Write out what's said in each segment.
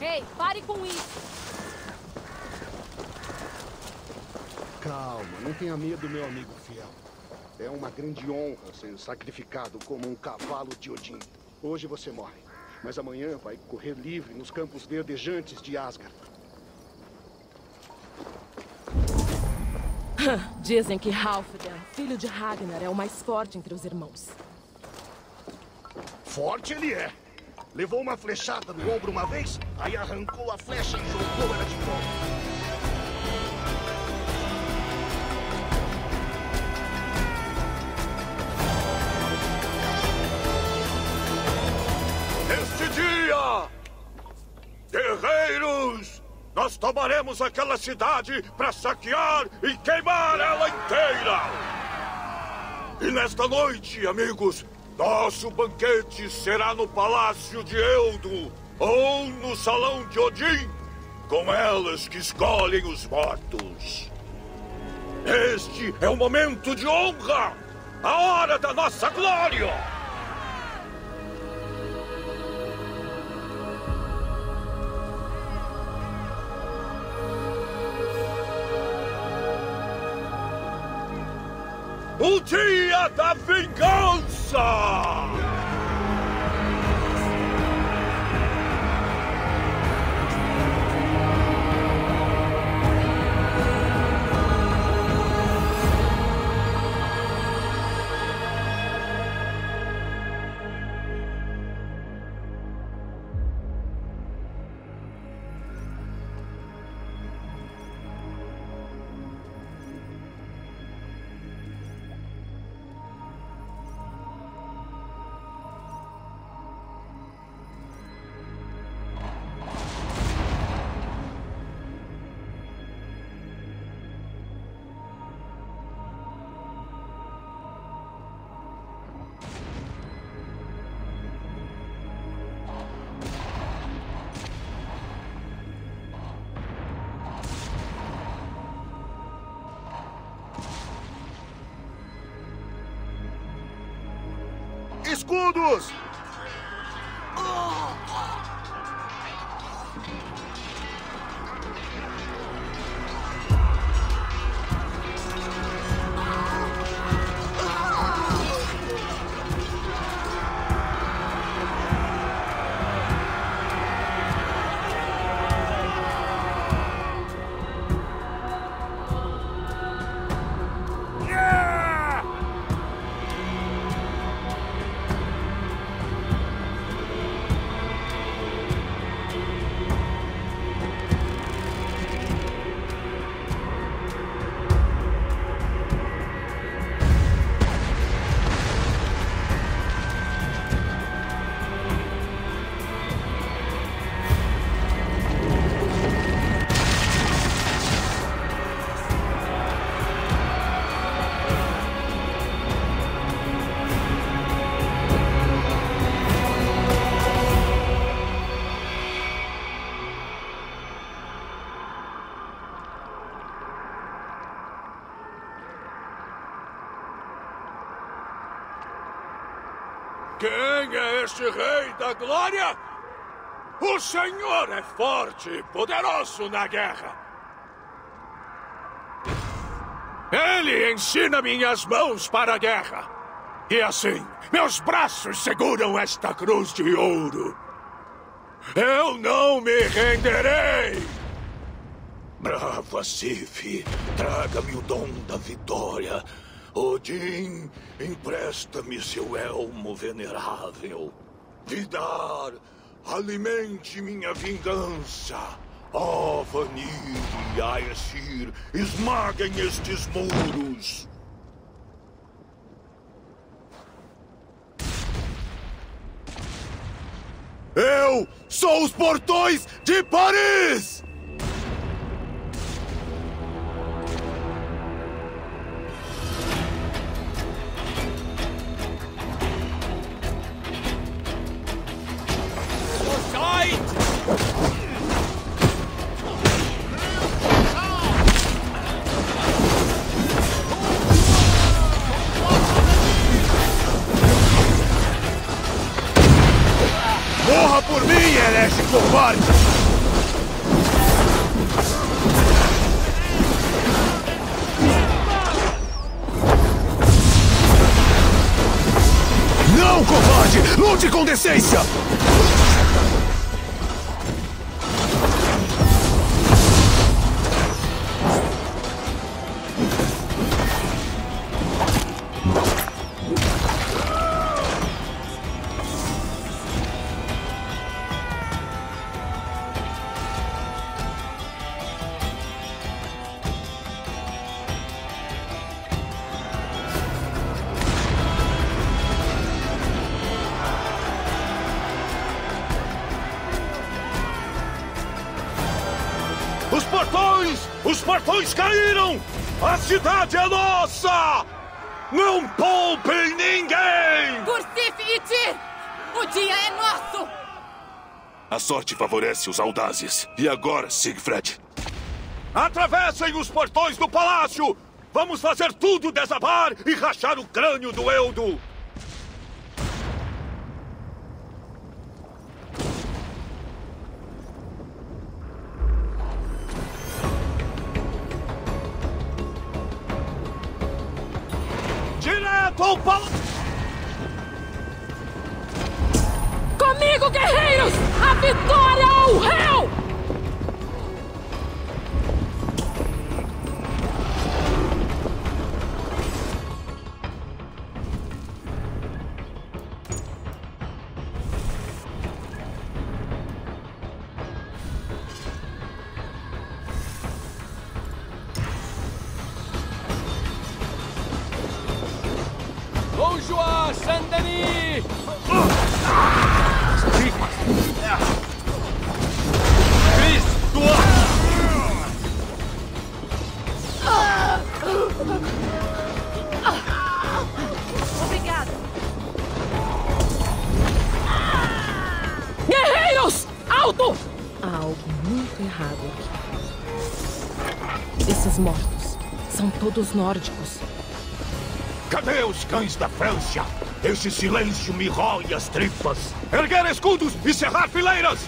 Ei, pare com isso! Calma, não tenha medo, meu amigo fiel. É uma grande honra ser sacrificado como um cavalo de Odin. Hoje você morre, mas amanhã vai correr livre nos campos verdejantes de Asgard. Dizem que Halfdan, filho de Ragnar, é o mais forte entre os irmãos. Forte ele é. Levou uma flechada no ombro uma vez, aí arrancou a flecha e jogou ela de volta. Guerreiros, nós tomaremos aquela cidade para saquear e queimar ela inteira. E nesta noite, amigos, nosso banquete será no palácio de Eldo ou no salão de Odin, com elas que escolhem os mortos. Este é o momento de honra, a hora da nossa glória. Dia da vingança! Escudos! Este rei da glória? O Senhor é forte e poderoso na guerra. Ele ensina minhas mãos para a guerra. E assim, meus braços seguram esta cruz de ouro. Eu não me renderei! Brava Sif, traga-me o dom da vitória. Odin, empresta-me seu elmo venerável. Vidar, alimente minha vingança. Ó, Vanir e Aesir, esmaguem estes muros. Eu sou os portões de Paris! Cidade é nossa! Não poupem ninguém! Cursif e Tyr! O dia é nosso! A sorte favorece os audazes. E agora, Siegfried? Atravessem os portões do palácio! Vamos fazer tudo desabar e rachar o crânio do Eudo! Todos nórdicos. Cadê os cães da França? Esse silêncio me rói as tripas. Erguer escudos e cerrar fileiras!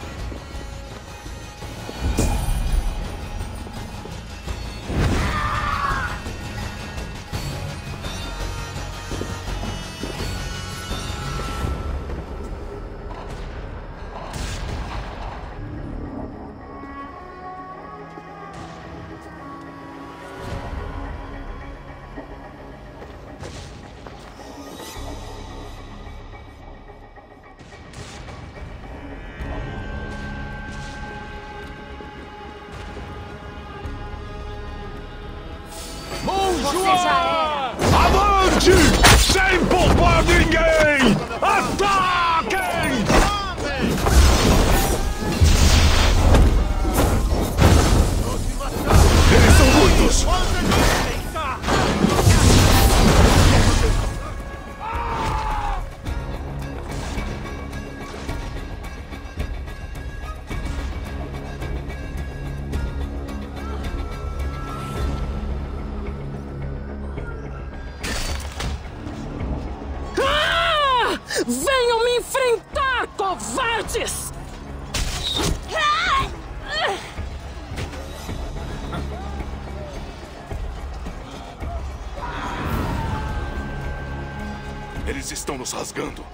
Enfrentar, covardes! Eles estão nos rasgando.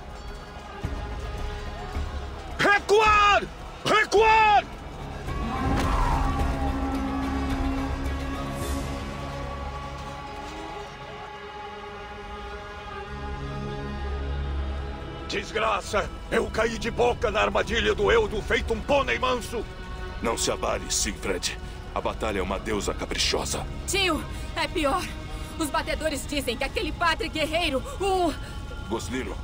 Desgraça! Eu caí de boca na armadilha do Eudo, feito um pônei manso! Não se abale, Siegfried. A batalha é uma deusa caprichosa. Tio, é pior. Os batedores dizem que aquele padre guerreiro, o. Goslino,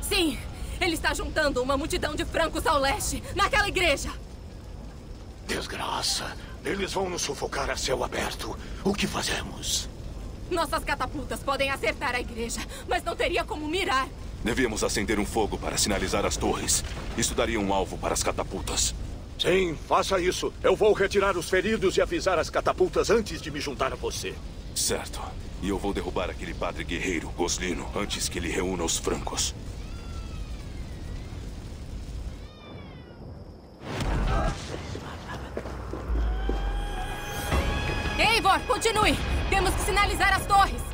Sim, ele está juntando uma multidão de francos ao leste, naquela igreja. Desgraça! Eles vão nos sufocar a céu aberto. O que fazemos? Nossas catapultas podem acertar a igreja, mas não teria como mirar. Devíamos acender um fogo para sinalizar as torres. Isso daria um alvo para as catapultas. Sim, faça isso. Eu vou retirar os feridos e avisar as catapultas antes de me juntar a você. Certo. E eu vou derrubar aquele padre guerreiro, Goslino, antes que ele reúna os francos. Eivor, continue! Temos que sinalizar as torres!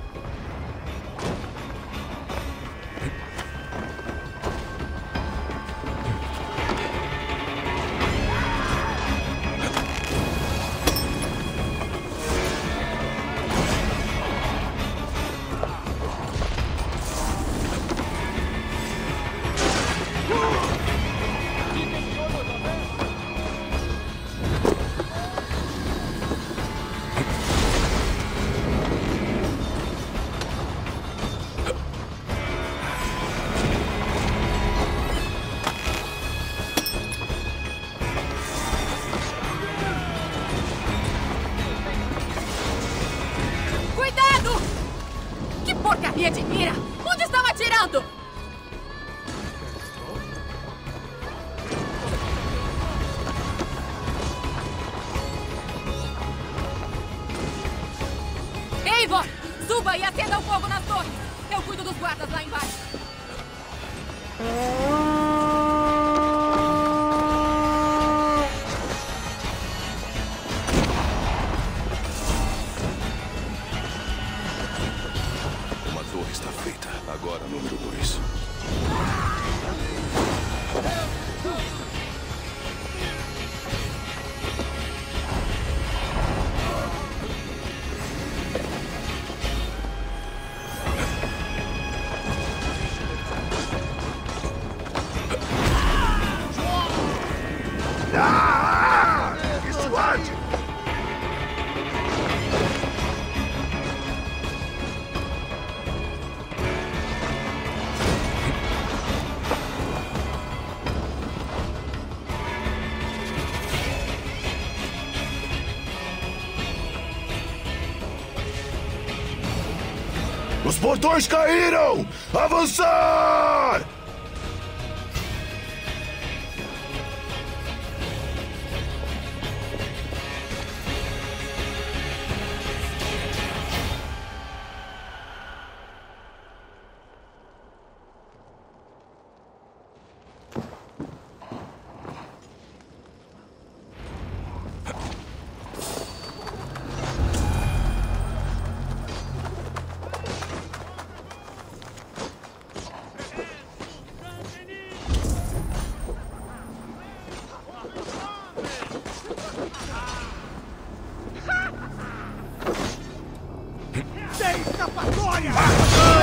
Portões caíram! Avançar! Escapatória!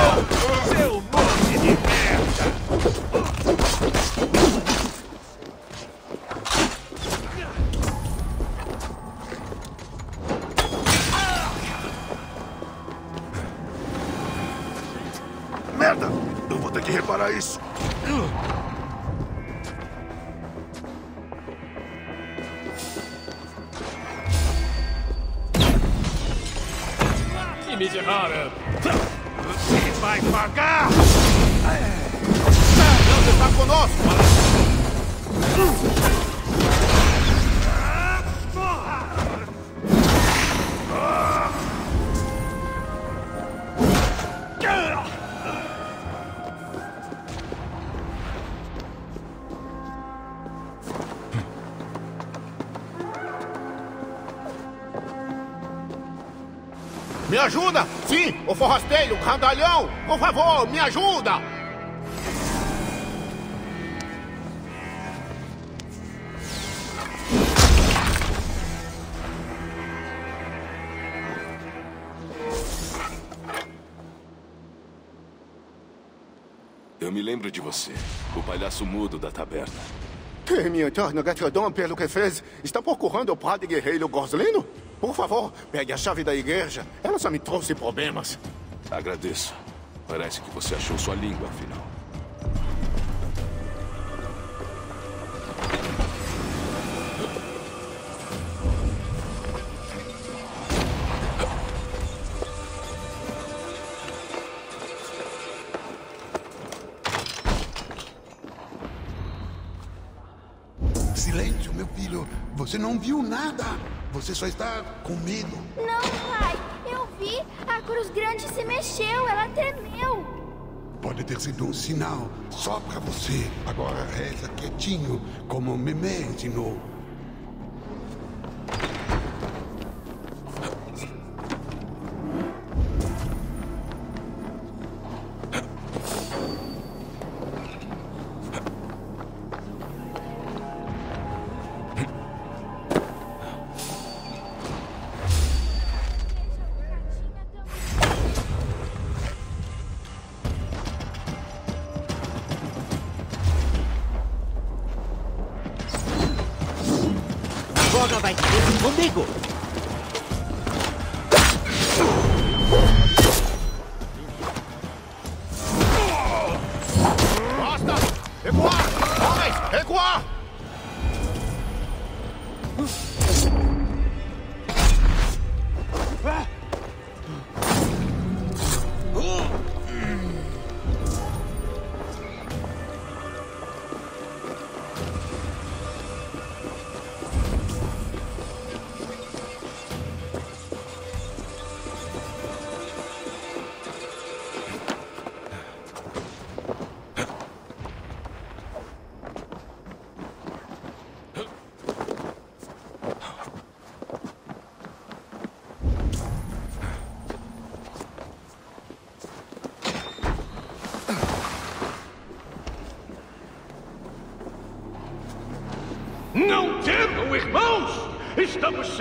Ajuda! Sim, o forrasteiro, o grandalhão! Por favor, me ajuda! Eu me lembro de você. O palhaço mudo da taberna. Teme eterno gratidão pelo que fez. Está procurando o padre guerreiro Goslino? Por favor, pegue a chave da igreja. Ela só me trouxe problemas. Agradeço. Parece que você achou sua língua, afinal. Silêncio, meu filho. Você não viu nada. Você só está com medo. Não, pai. Eu vi. A cruz grande se mexeu. Ela tremeu. Pode ter sido um sinal só para você. Agora reza quietinho, como Memé ensinou.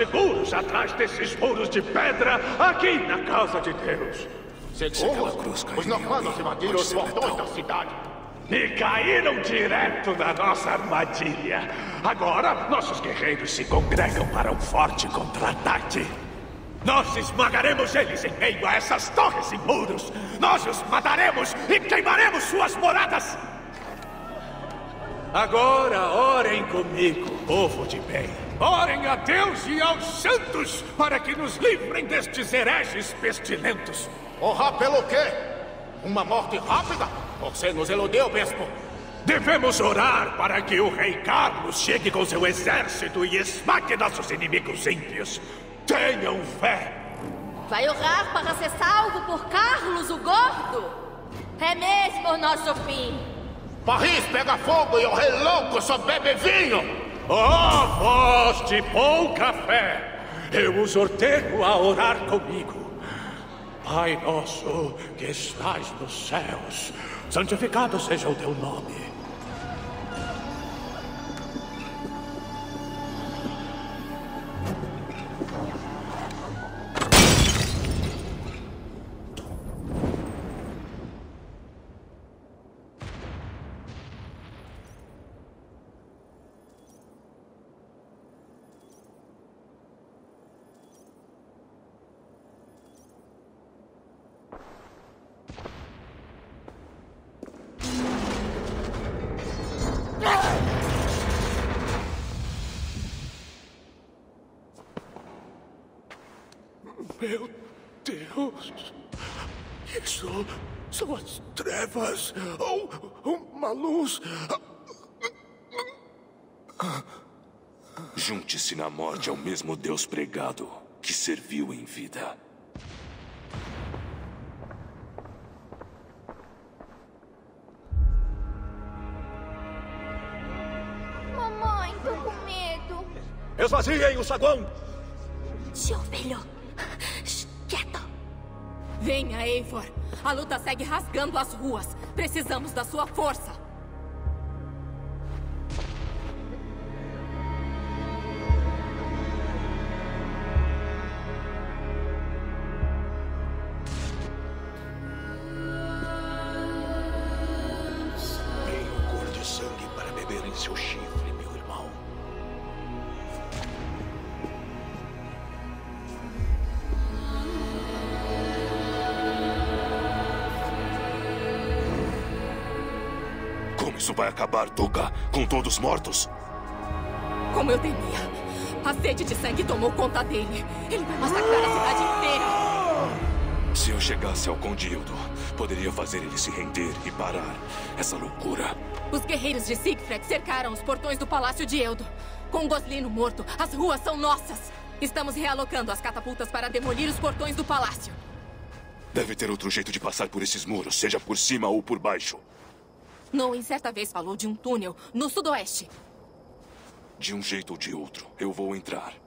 Seguros atrás desses muros de pedra aqui na casa de Deus. Se cruz, os normandos invadiram os portões da cidade. E caíram direto na nossa armadilha. Agora, nossos guerreiros se congregam para um forte contra-ataque. Nós esmagaremos eles em meio a essas torres e muros. Nós os mataremos e queimaremos suas moradas. Agora orem comigo, povo de bem. Orem a Deus e aos santos para que nos livrem destes hereges pestilentos. Honrar pelo quê? Uma morte rápida? Você nos eludiu, bispo. Devemos orar para que o rei Carlos chegue com seu exército e esmague nossos inimigos ímpios. Tenham fé. Vai orar para ser salvo por Carlos o Gordo? É mesmo o nosso fim. Paris pega fogo e o rei louco só bebe vinho. Oh, voz de pouca fé, eu os ordeno a orar comigo. Pai nosso que estás nos céus, santificado seja o teu nome. Mesmo Deus pregado que serviu em vida. Mamãe, tô com medo. Esvaziem o saguão! Seu velho. Quieto. Venha, Eivor. A luta segue rasgando as ruas. Precisamos da sua força. Mortos? Como eu temia. A sede de sangue tomou conta dele. Ele vai massacrar a cidade inteira. Se eu chegasse ao Conde Hildo, poderia fazer ele se render e parar essa loucura. Os guerreiros de Siegfried cercaram os portões do Palácio de Eldo. Com Goslino morto, as ruas são nossas. Estamos realocando as catapultas para demolir os portões do palácio. Deve ter outro jeito de passar por esses muros, seja por cima ou por baixo. Noen certa vez falou de um túnel no sudoeste. De um jeito ou de outro, eu vou entrar.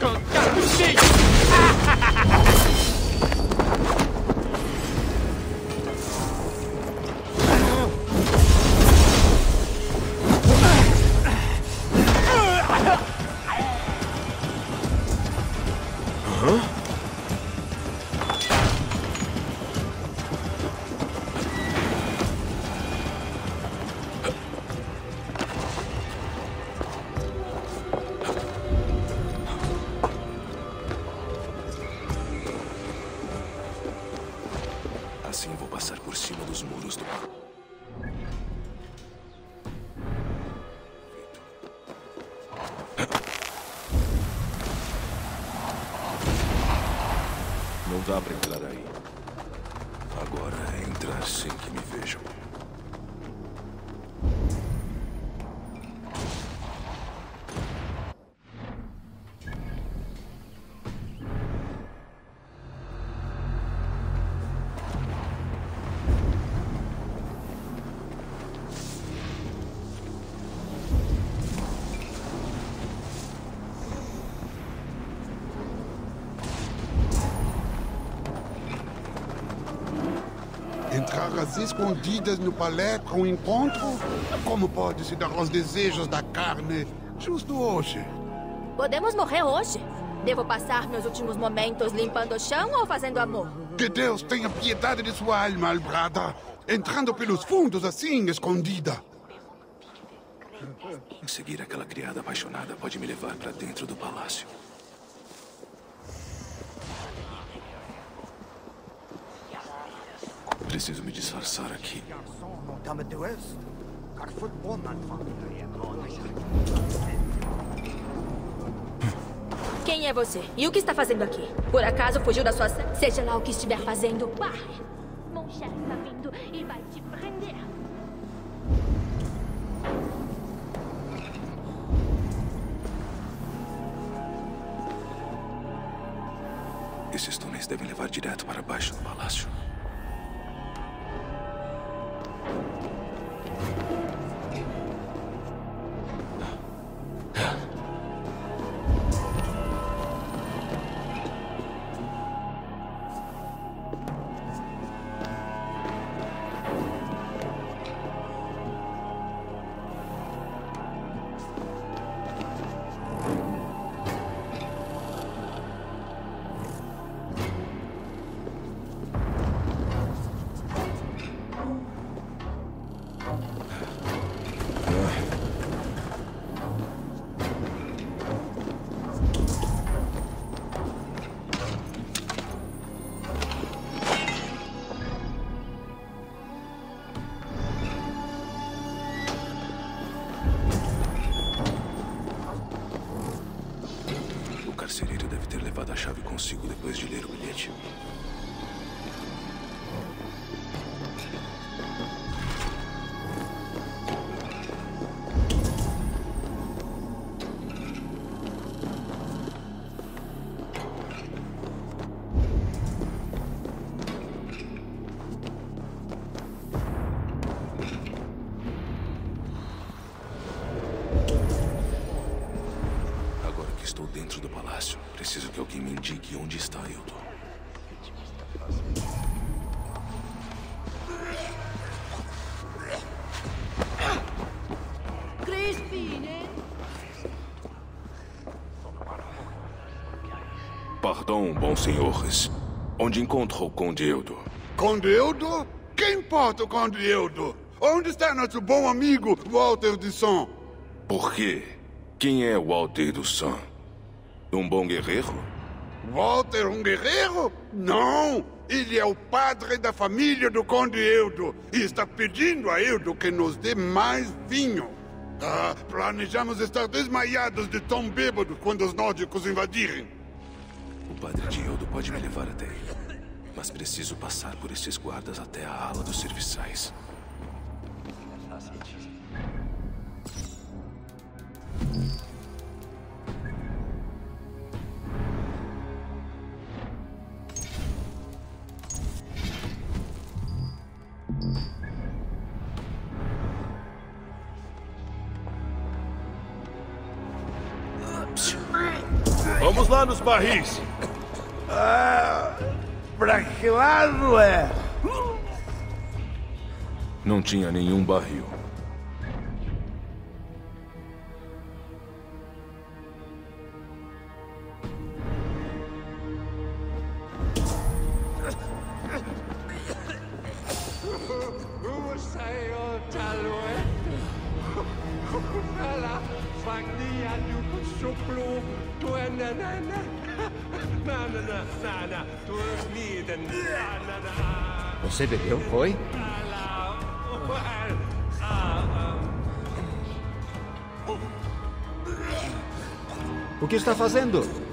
Go. Escondidas no palé para um encontro? Como pode se dar aos desejos da carne justo hoje? Podemos morrer hoje? Devo passar meus últimos momentos limpando o chão ou fazendo amor? Que Deus tenha piedade de sua alma, Albrada. Entrando pelos fundos assim, escondida. Seguir aquela criada apaixonada pode me levar para dentro do palácio. Preciso me disfarçar aqui. Quem é você? E o que está fazendo aqui? Por acaso fugiu da sua... se- Seja lá o que estiver fazendo, pare! Mon chefe está vindo e vai te prender. Esses túneis devem levar direto para baixo do palácio. Bons senhores. Onde encontro o Conde Hildo? Conde Eudo? Que importa o Conde Eudo? Onde está nosso bom amigo Walter de Son? Por quê? Quem é Walter do Sam? Um bom guerreiro? Walter, um guerreiro? Não! Ele é o padre da família do Conde Eudo e está pedindo a Eudo que nos dê mais vinho. Ah, planejamos estar desmaiados de tão bêbados quando os nórdicos invadirem. Padre de Hildo pode me levar até ele. Mas preciso passar por esses guardas até a ala dos serviçais. Vamos lá nos barris. Pra que lado é? Não tinha nenhum barril. Está fazendo?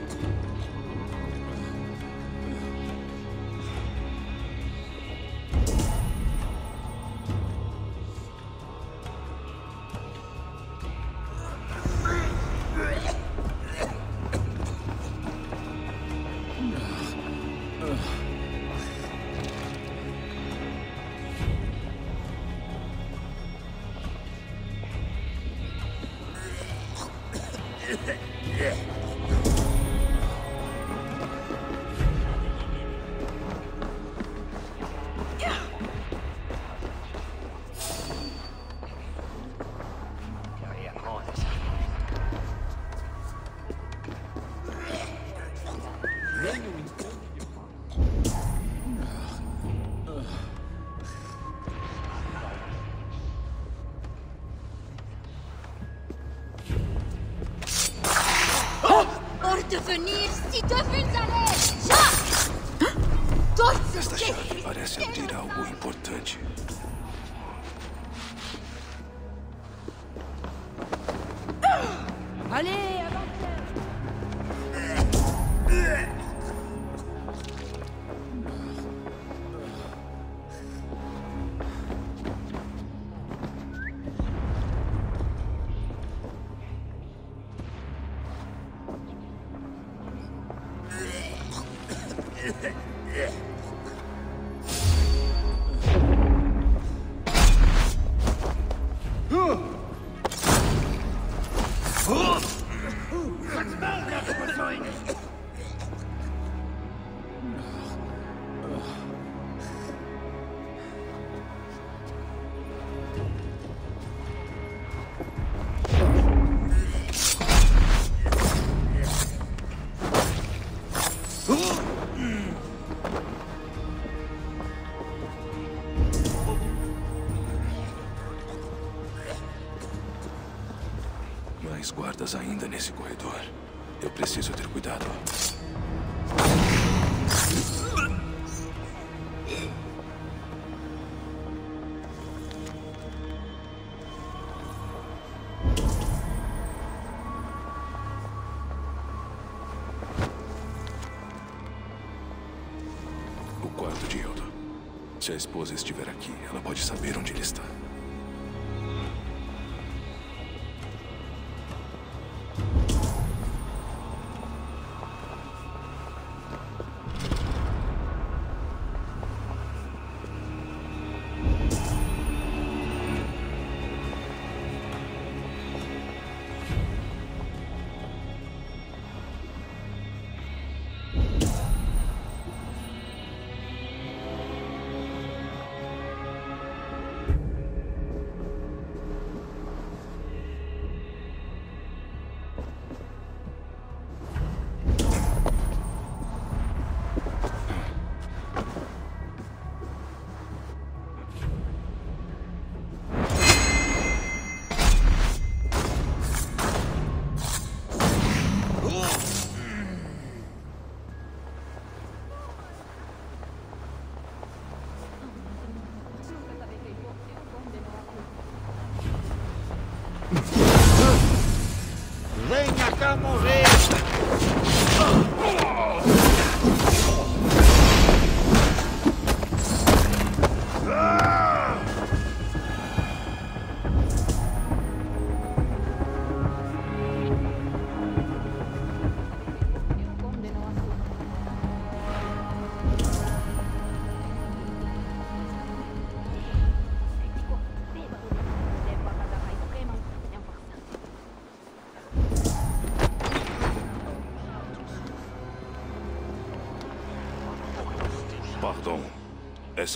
Se a esposa estiver aqui, ela pode saber onde ele está.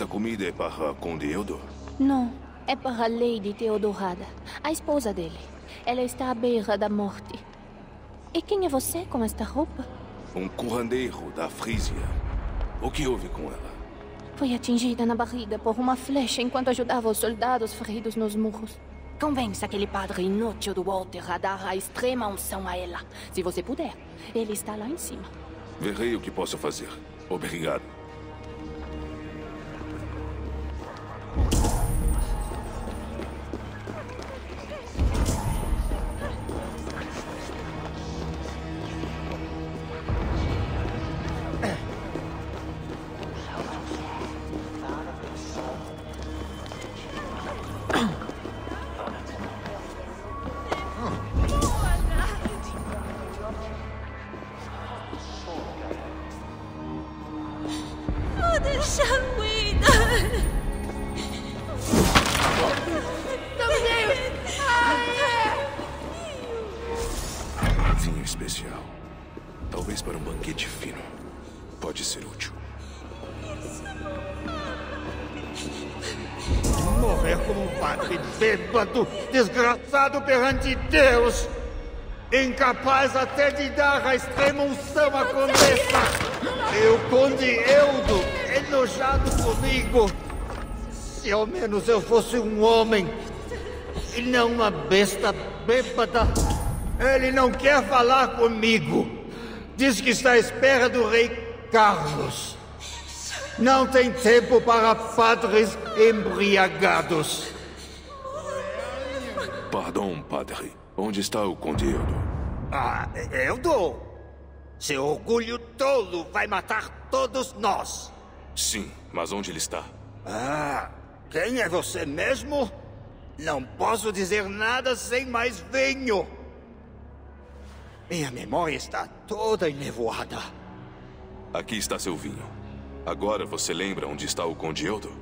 Essa comida é para Conde Hildo? Não, é para a Lady Teodorada, a esposa dele. Ela está à beira da morte. E quem é você com esta roupa? Um curandeiro da Frísia. O que houve com ela? Foi atingida na barriga por uma flecha enquanto ajudava os soldados feridos nos muros. Convença aquele padre inútil do Walter a dar a extrema unção a ela. Se você puder. Ele está lá em cima. Verei o que posso fazer. Obrigado. Perante Deus. Incapaz até de dar a extrema unção à condessa. E o conde Eudo, enojado comigo. Se ao menos eu fosse um homem e não uma besta bêbada. Ele não quer falar comigo. Diz que está à espera do rei Carlos. Não tem tempo para padres embriagados. Pardon, padre. Onde está o conde Eudo? Ah, Eudo! Seu orgulho tolo vai matar todos nós. Sim, mas onde ele está? Ah, quem é você mesmo? Não posso dizer nada sem mais vinho. Minha memória está toda enevoada. Aqui está seu vinho. Agora você lembra onde está o conde Eudo?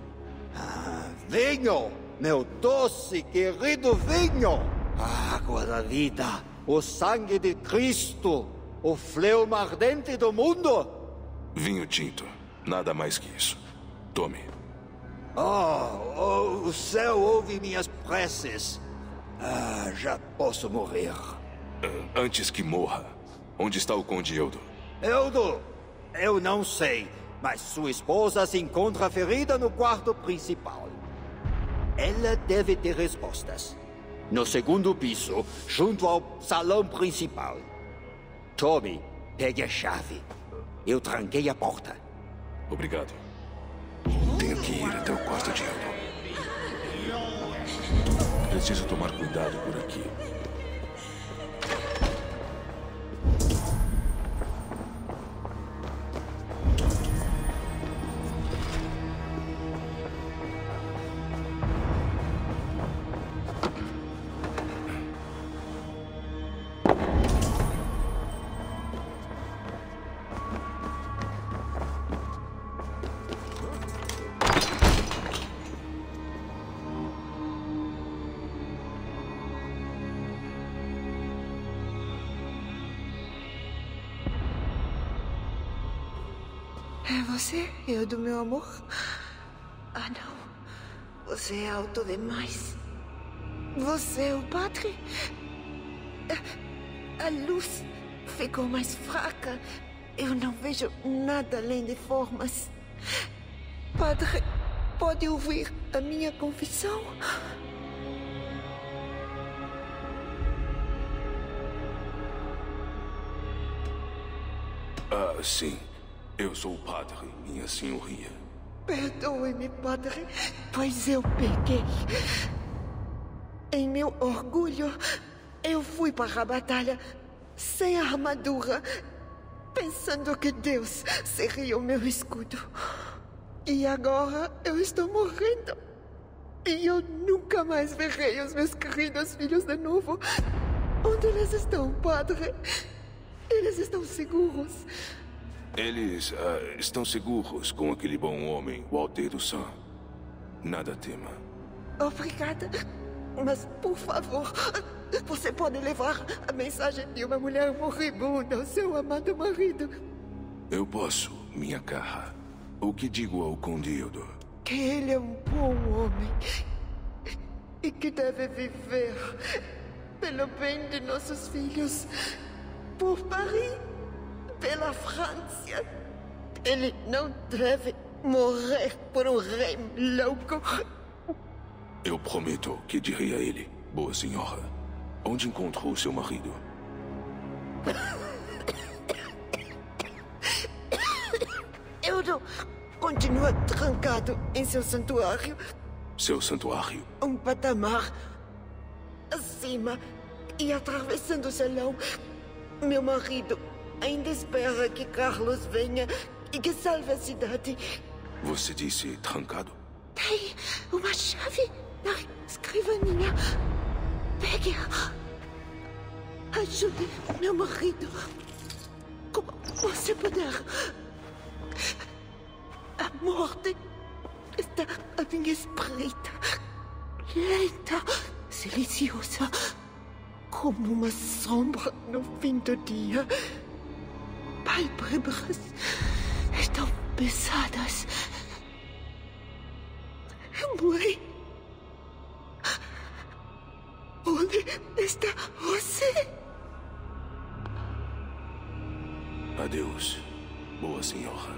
Vinho! Meu doce, querido vinho! A água da vida, o sangue de Cristo, o fleuma ardente do mundo. Vinho tinto. Nada mais que isso. Tome. Oh, oh, o céu ouve minhas preces. Ah, já posso morrer. Ah, Antes que morra, onde está o conde Eudo? Eudo, eu não sei, mas sua esposa se encontra ferida no quarto principal. Ela deve ter respostas. No segundo piso, junto ao salão principal. Tommy, pegue a chave. Eu tranquei a porta. Obrigado. Tenho que ir até o quarto de. Preciso tomar cuidado por aqui. Eu do meu amor? Ah, não. Você é alto demais. Você é o padre? A- luz ficou mais fraca. Eu não vejo nada além de formas. Padre, pode ouvir a minha confissão? Ah, sim. Eu sou o padre, minha senhoria. Perdoe-me, padre, pois eu pequei. Em meu orgulho, eu fui para a batalha sem armadura, pensando que Deus seria o meu escudo. E agora eu estou morrendo. E eu nunca mais verei os meus queridos filhos de novo. Onde eles estão, padre? Eles estão seguros. Eles ah, estão seguros com aquele bom homem, Walter do Sam. Nada tema. Obrigada. Mas, por favor, você pode levar a mensagem de uma mulher moribunda ao seu amado marido. Eu posso, minha cara. O que digo ao conde Eudo? Que ele é um bom homem. E que deve viver pelo bem de nossos filhos. Por Paris. Pela França. Ele não deve morrer por um rei louco. Eu prometo que direi a ele. Boa senhora, onde encontrou seu marido? Eudo continua trancado em seu santuário. Seu santuário? Um patamar acima e atravessando o salão. Meu marido ainda espera que Carlos venha e que salve a cidade. Você disse trancado? Tem uma chave na escrivaninha. Pegue-a. Ajude meu marido. Como você puder. A morte está à minha espreita. Lenta, silenciosa. Como uma sombra no fim do dia. Pálpebras estão pesadas. Mãe. Onde está você? Adeus, boa senhora.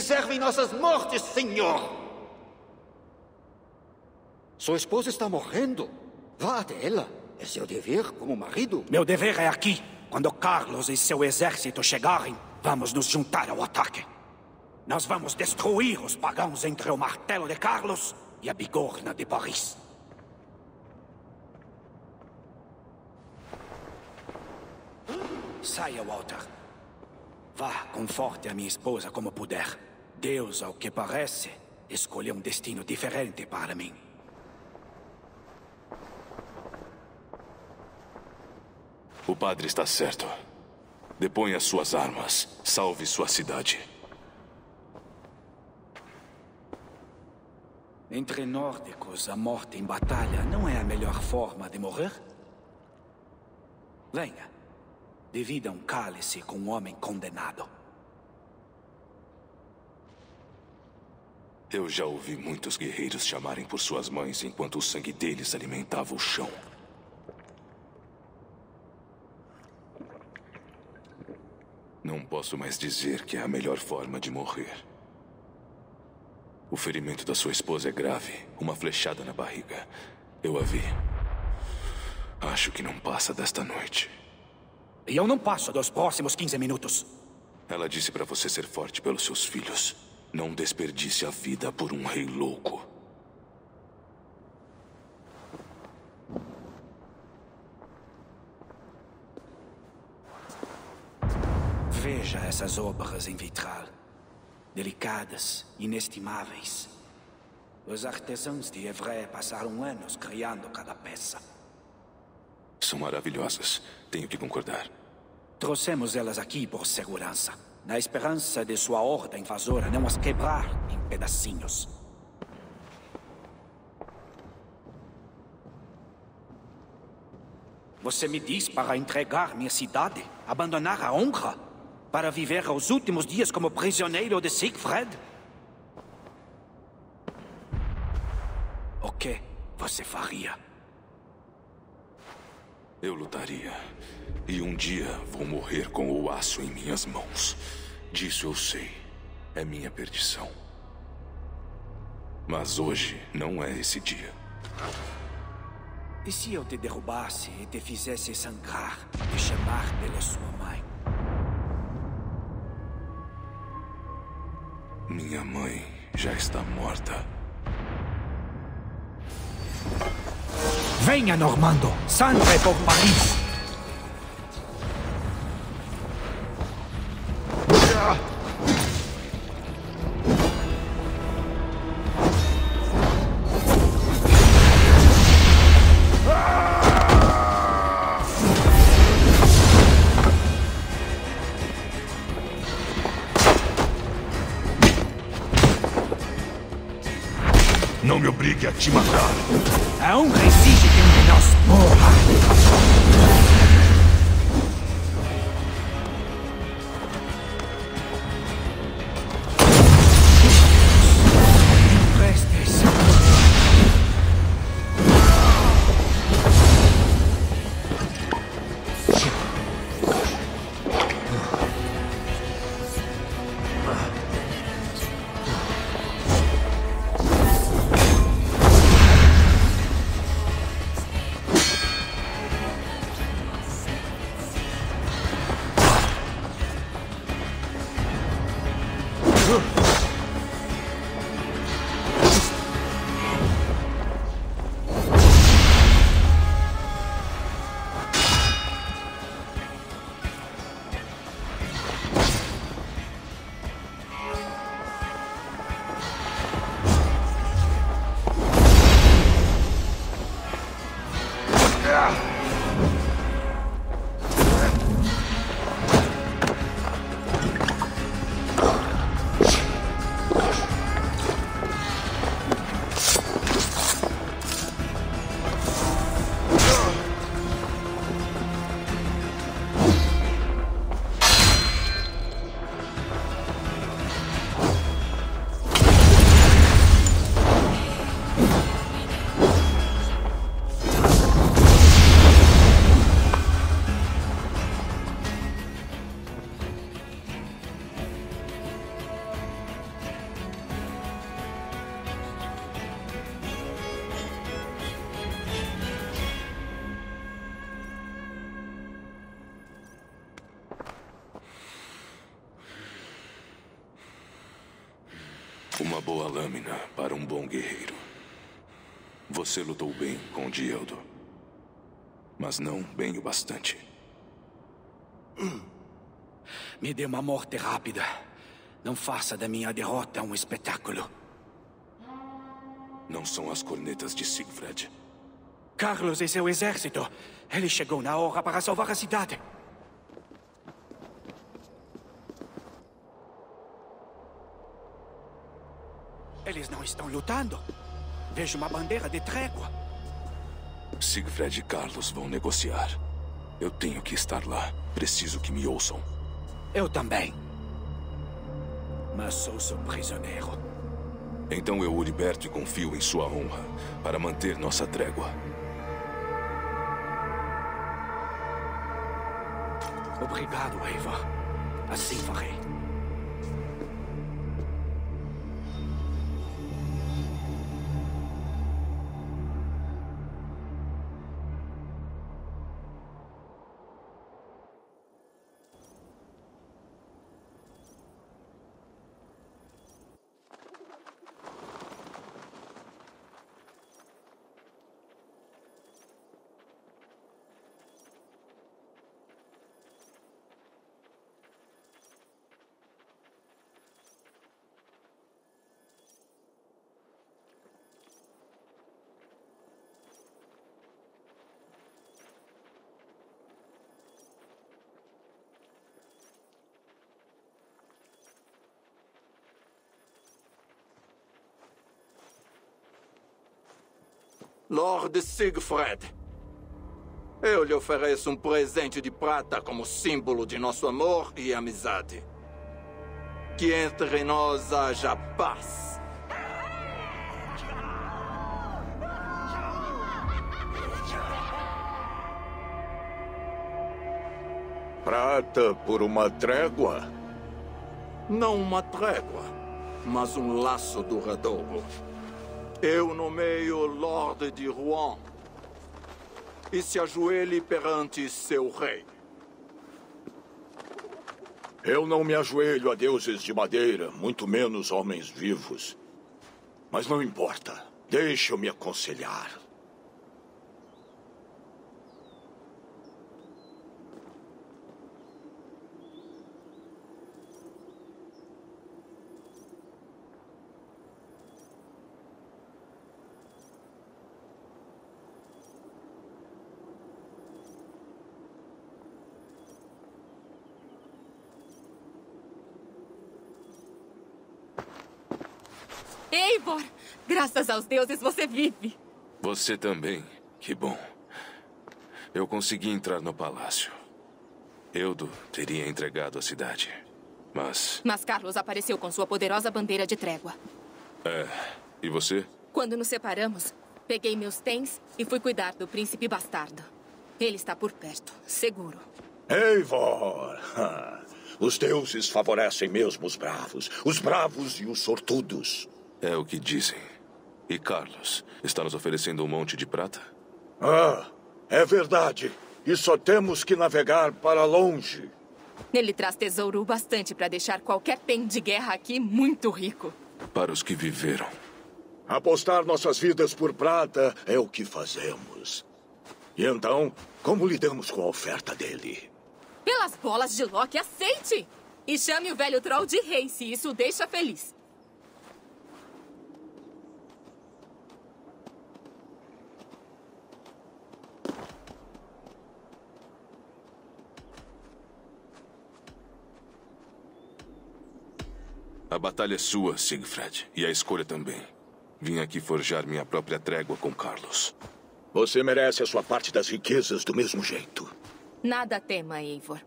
Servem nossas mortes, senhor? Sua esposa está morrendo. Vá até ela. É seu dever como marido. Meu dever é aqui. Quando Carlos e seu exército chegarem, vamos nos juntar ao ataque. Nós vamos destruir os pagãos entre o martelo de Carlos e a bigorna de Paris. Saia, Walter. Vá, conforte a minha esposa como puder. Deus, ao que parece, escolheu um destino diferente para mim. O padre está certo. Deponha suas armas. Salve sua cidade. Entre nórdicos, a morte em batalha não é a melhor forma de morrer? Venha. Divida um cálice com um homem condenado. Eu já ouvi muitos guerreiros chamarem por suas mães enquanto o sangue deles alimentava o chão. Não posso mais dizer que é a melhor forma de morrer. O ferimento da sua esposa é grave. Uma flechada na barriga. Eu a vi. Acho que não passa desta noite. E eu não passo dos próximos 15 minutos. Ela disse para você ser forte pelos seus filhos. Não desperdice a vida por um rei louco. Veja essas obras em vitral. Delicadas, inestimáveis. Os artesãos de Evray passaram anos criando cada peça. São maravilhosas. Tenho que concordar. Trouxemos elas aqui por segurança, na esperança de sua horda invasora não as quebrar em pedacinhos. Você me diz para entregar minha cidade, abandonar a honra, para viver os últimos dias como prisioneiro de Siegfried? O que você faria? Eu lutaria. E um dia vou morrer com o aço em minhas mãos. Disso eu sei. É minha perdição. Mas hoje não é esse dia. E se eu te derrubasse e te fizesse sangrar e chamar pela sua mãe? Minha mãe já está morta. Venha, Normando! Sangre por Paris! Bem com o Dieldo. Mas não bem o bastante. Me dê uma morte rápida. Não faça da minha derrota um espetáculo. Não são as cornetas de Siegfried. Carlos e seu exército. Ele chegou na hora para salvar a cidade. Eles não estão lutando. Vejo uma bandeira de trégua. Siegfried e Carlos vão negociar. Eu tenho que estar lá. Preciso que me ouçam. Eu também. Mas sou seu prisioneiro. Então eu o liberto e confio em sua honra para manter nossa trégua. Obrigado, Eivor. Assim farei. Lord Siegfried. Eu lhe ofereço um presente de prata como símbolo de nosso amor e amizade. Que entre nós haja paz. Prata por uma trégua? Não uma trégua, mas um laço duradouro. Eu nomeio Lorde de Rouen e se ajoelhe perante seu rei. Eu não me ajoelho a deuses de madeira, muito menos homens vivos. Mas não importa. Deixe-eu me aconselhar. Eivor! Graças aos deuses você vive. Você também. Que bom. Eu consegui entrar no palácio. Eudo teria entregado a cidade. Mas. Mas Carlos apareceu com sua poderosa bandeira de trégua. É. E você? Quando nos separamos, peguei meus tens e fui cuidar do príncipe bastardo. Ele está por perto, seguro. Eivor! Os deuses favorecem mesmo os bravos. Os bravos e os sortudos. É o que dizem. E Carlos está nos oferecendo um monte de prata? Ah, é verdade. E só temos que navegar para longe. Ele traz tesouro o bastante para deixar qualquer pen de guerra aqui muito rico. Para os que viveram. Apostar nossas vidas por prata é o que fazemos. E então, como lidamos com a oferta dele? Pelas bolas de Loki, aceite! E chame o velho troll de rei, se isso o deixa feliz. A batalha é sua, Siegfried. E a escolha também. Vim aqui forjar minha própria trégua com Carlos. Você merece a sua parte das riquezas do mesmo jeito. Nada tema, Eivor.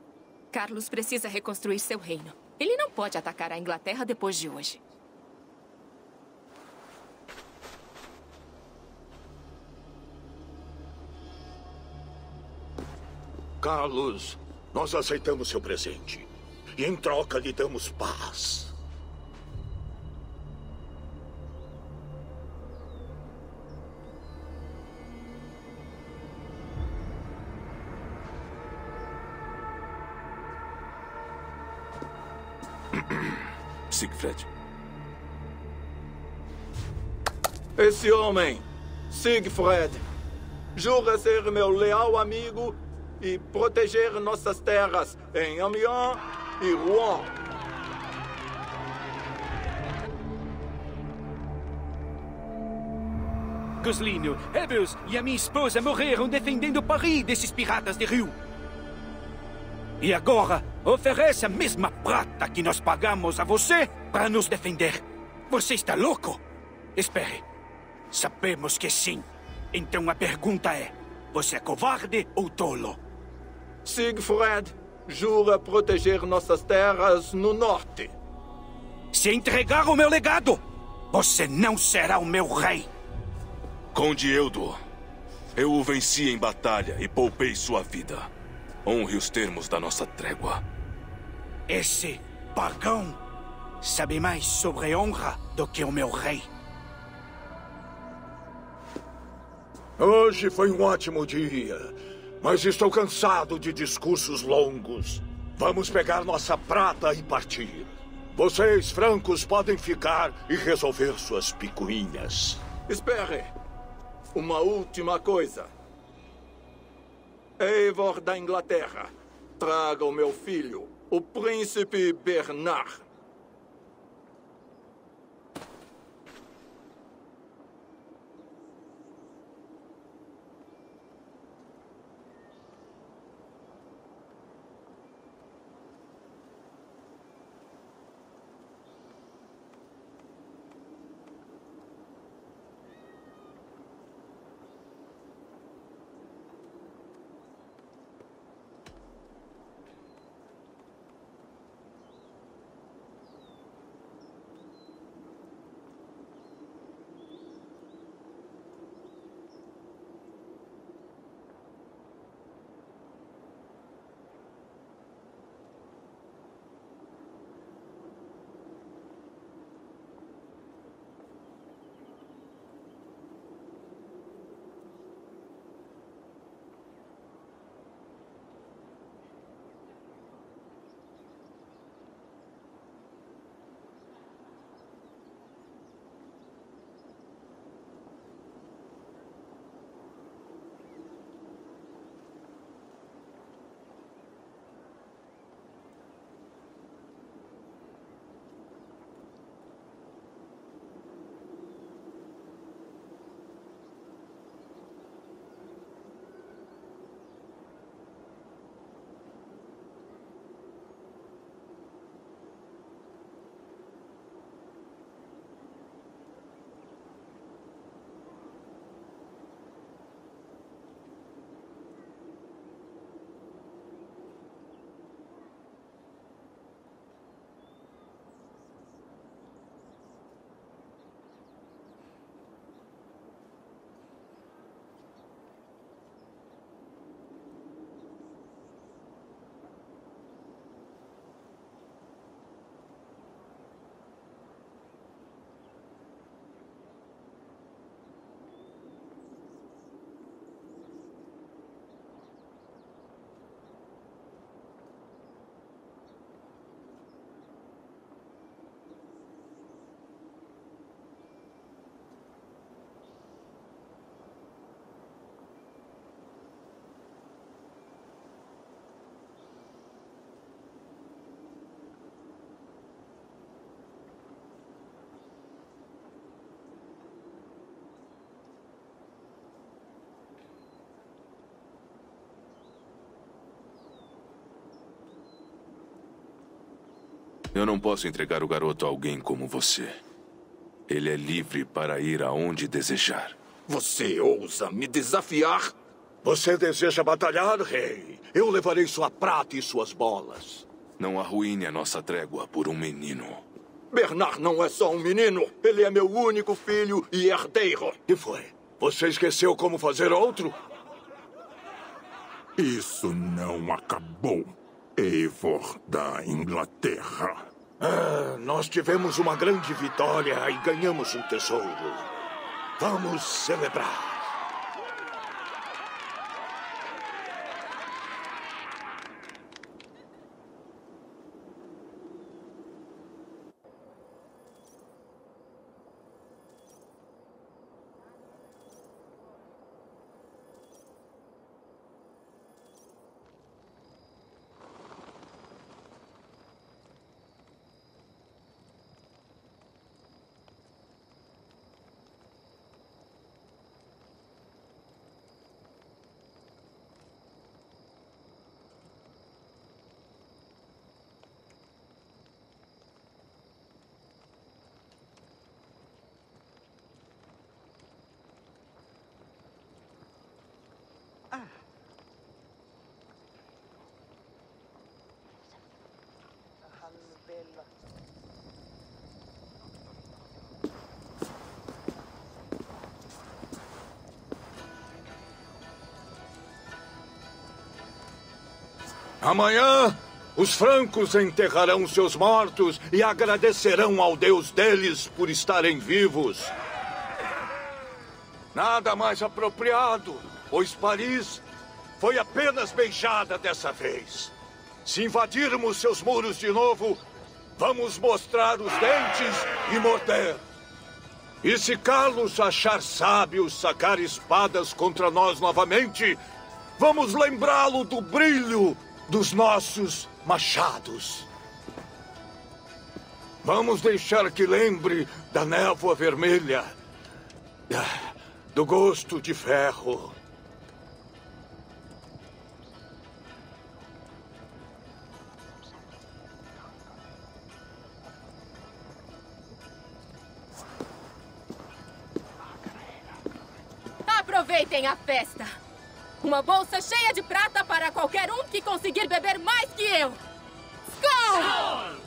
Carlos precisa reconstruir seu reino. Ele não pode atacar a Inglaterra depois de hoje. Carlos, nós aceitamos seu presente. E em troca lhe damos paz. Siegfried. Esse homem, Siegfried, jura ser meu leal amigo e proteger nossas terras em Amiens e Rouen. Goslinho, Hebels e a minha esposa morreram defendendo Paris desses piratas de rio. E agora, oferece a mesma prata que nós pagamos a você para nos defender. Você está louco? Espere. Sabemos que sim. Então a pergunta é: você é covarde ou tolo? Siegfried jura proteger nossas terras no norte. Se entregar o meu legado, você não será o meu rei. Conde Eudo, eu o venci em batalha e poupei sua vida. Honre os termos da nossa trégua. Esse pagão sabe mais sobre honra do que o meu rei. Hoje foi um ótimo dia, mas estou cansado de discursos longos. Vamos pegar nossa prata e partir. Vocês, francos, podem ficar e resolver suas picuinhas. Espere. Uma última coisa. Eivor da Inglaterra, traga o meu filho, o príncipe Bernard. Eu não posso entregar o garoto a alguém como você. Ele é livre para ir aonde desejar. Você ousa me desafiar? Você deseja batalhar, rei? Eu levarei sua prata e suas bolas. Não arruine a nossa trégua por um menino. Bernard não é só um menino. Ele é meu único filho e herdeiro. Que foi? Você esqueceu como fazer outro? Isso não acabou. Eivor da Inglaterra. Ah, nós tivemos uma grande vitória e ganhamos um tesouro. Vamos celebrar. Amanhã, os francos enterrarão seus mortos e agradecerão ao Deus deles por estarem vivos. Nada mais apropriado, pois Paris foi apenas beijada dessa vez. Se invadirmos seus muros de novo, vamos mostrar os dentes e morder. E se Carlos achar sábio sacar espadas contra nós novamente, vamos lembrá-lo do brilho dos nossos machados. Vamos deixar que lembre da névoa vermelha, do gosto de ferro. Aproveitem a festa! Uma bolsa cheia de prata para qualquer um que conseguir beber mais que eu! Skol!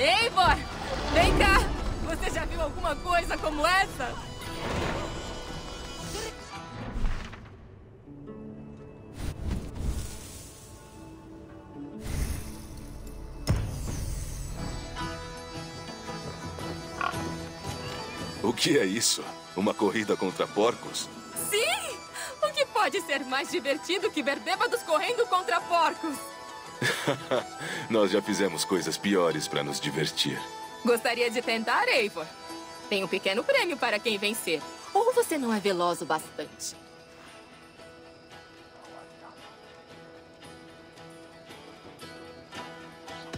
Eivor! Vem cá! Você já viu alguma coisa como essa? O que é isso? Uma corrida contra porcos? Sim! O que pode ser mais divertido que ver bêbados correndo contra porcos? Nós já fizemos coisas piores para nos divertir. Gostaria de tentar, Eivor? Tem um pequeno prêmio para quem vencer. Ou você não é veloz o bastante?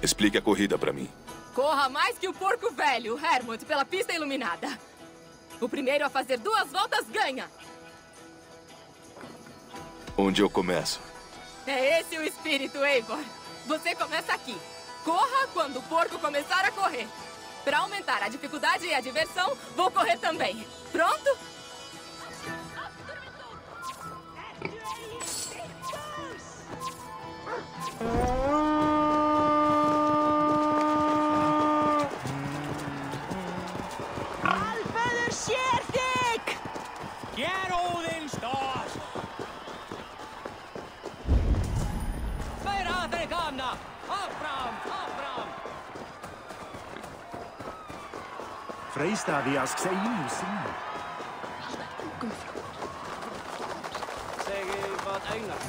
Explique a corrida para mim. Corra mais que o porco velho, Hermod, pela pista iluminada. O primeiro a fazer duas voltas ganha. Onde eu começo? É esse o espírito, Eivor. Você começa aqui. Corra quando o porco começar a correr. Para aumentar a dificuldade e a diversão, vou correr também. Pronto? Freystaði að segja sín. Segi vad einar.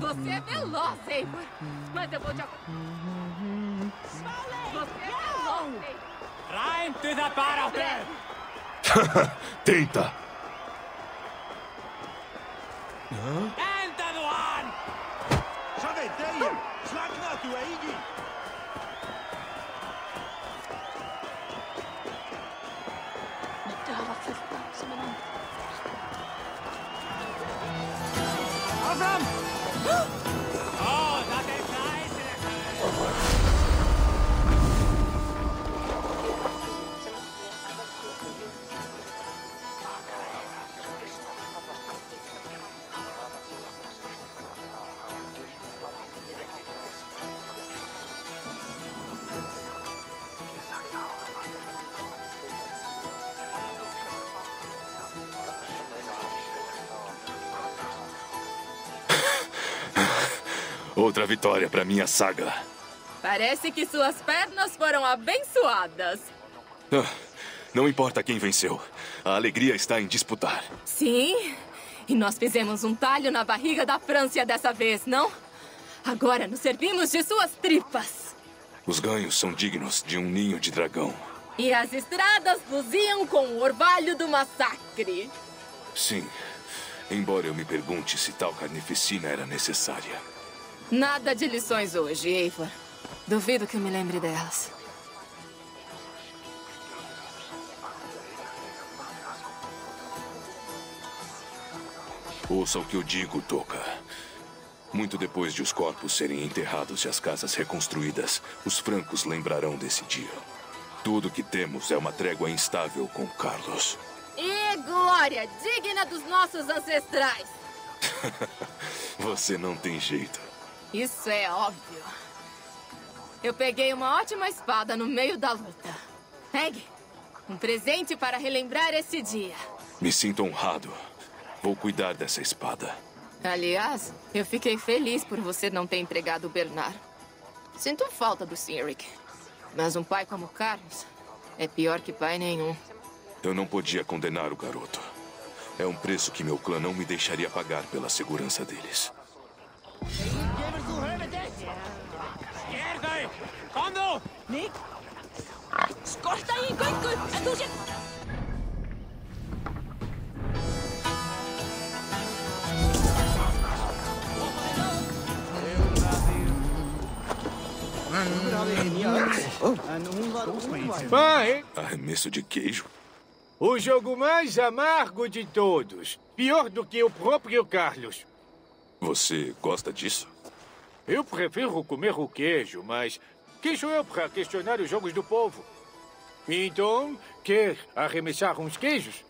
Você é veloz, Eivor. Mas eu vou te acompanhar. Você é veloz, Eivor. Ræntu það bara áttu! Tenta! Endaðu Chukwuegi. Outra vitória para minha saga. Parece que suas pernas foram abençoadas. Ah, Não importa quem venceu. A alegria está em disputar. Sim, e nós fizemos um talho na barriga da França dessa vez, não? Agora nos servimos de suas tripas. Os ganhos são dignos de um ninho de dragão. E as estradas luziam com o orvalho do massacre. Sim. Embora eu me pergunte se tal carnificina era necessária. Nada de lições hoje, Eivor. Duvido que eu me lembre delas. Ouça o que eu digo, Toca. Muito depois de os corpos serem enterrados e as casas reconstruídas, os francos lembrarão desse dia. Tudo que temos é uma trégua instável com Carlos. E glória digna dos nossos ancestrais. Você não tem jeito. Isso é óbvio. Eu peguei uma ótima espada no meio da luta. Pegue. Um presente para relembrar esse dia. Me sinto honrado. Vou cuidar dessa espada. Aliás, eu fiquei feliz por você não ter entregado o Bernard. Sinto falta do Cynric. Mas um pai como Carlos é pior que pai nenhum. Eu não podia condenar o garoto. É um preço que meu clã não me deixaria pagar pela segurança deles. Sker þau! Komðu! Ný? Skorta í göngu! En þú. Pai, Arremesso de queijo? o jogo mais amargo de todos. Pior do que o próprio Carlos. Você gosta disso? Eu prefiro comer o queijo, mas quem sou eu para questionar os jogos do povo? Então, quer arremessar uns queijos?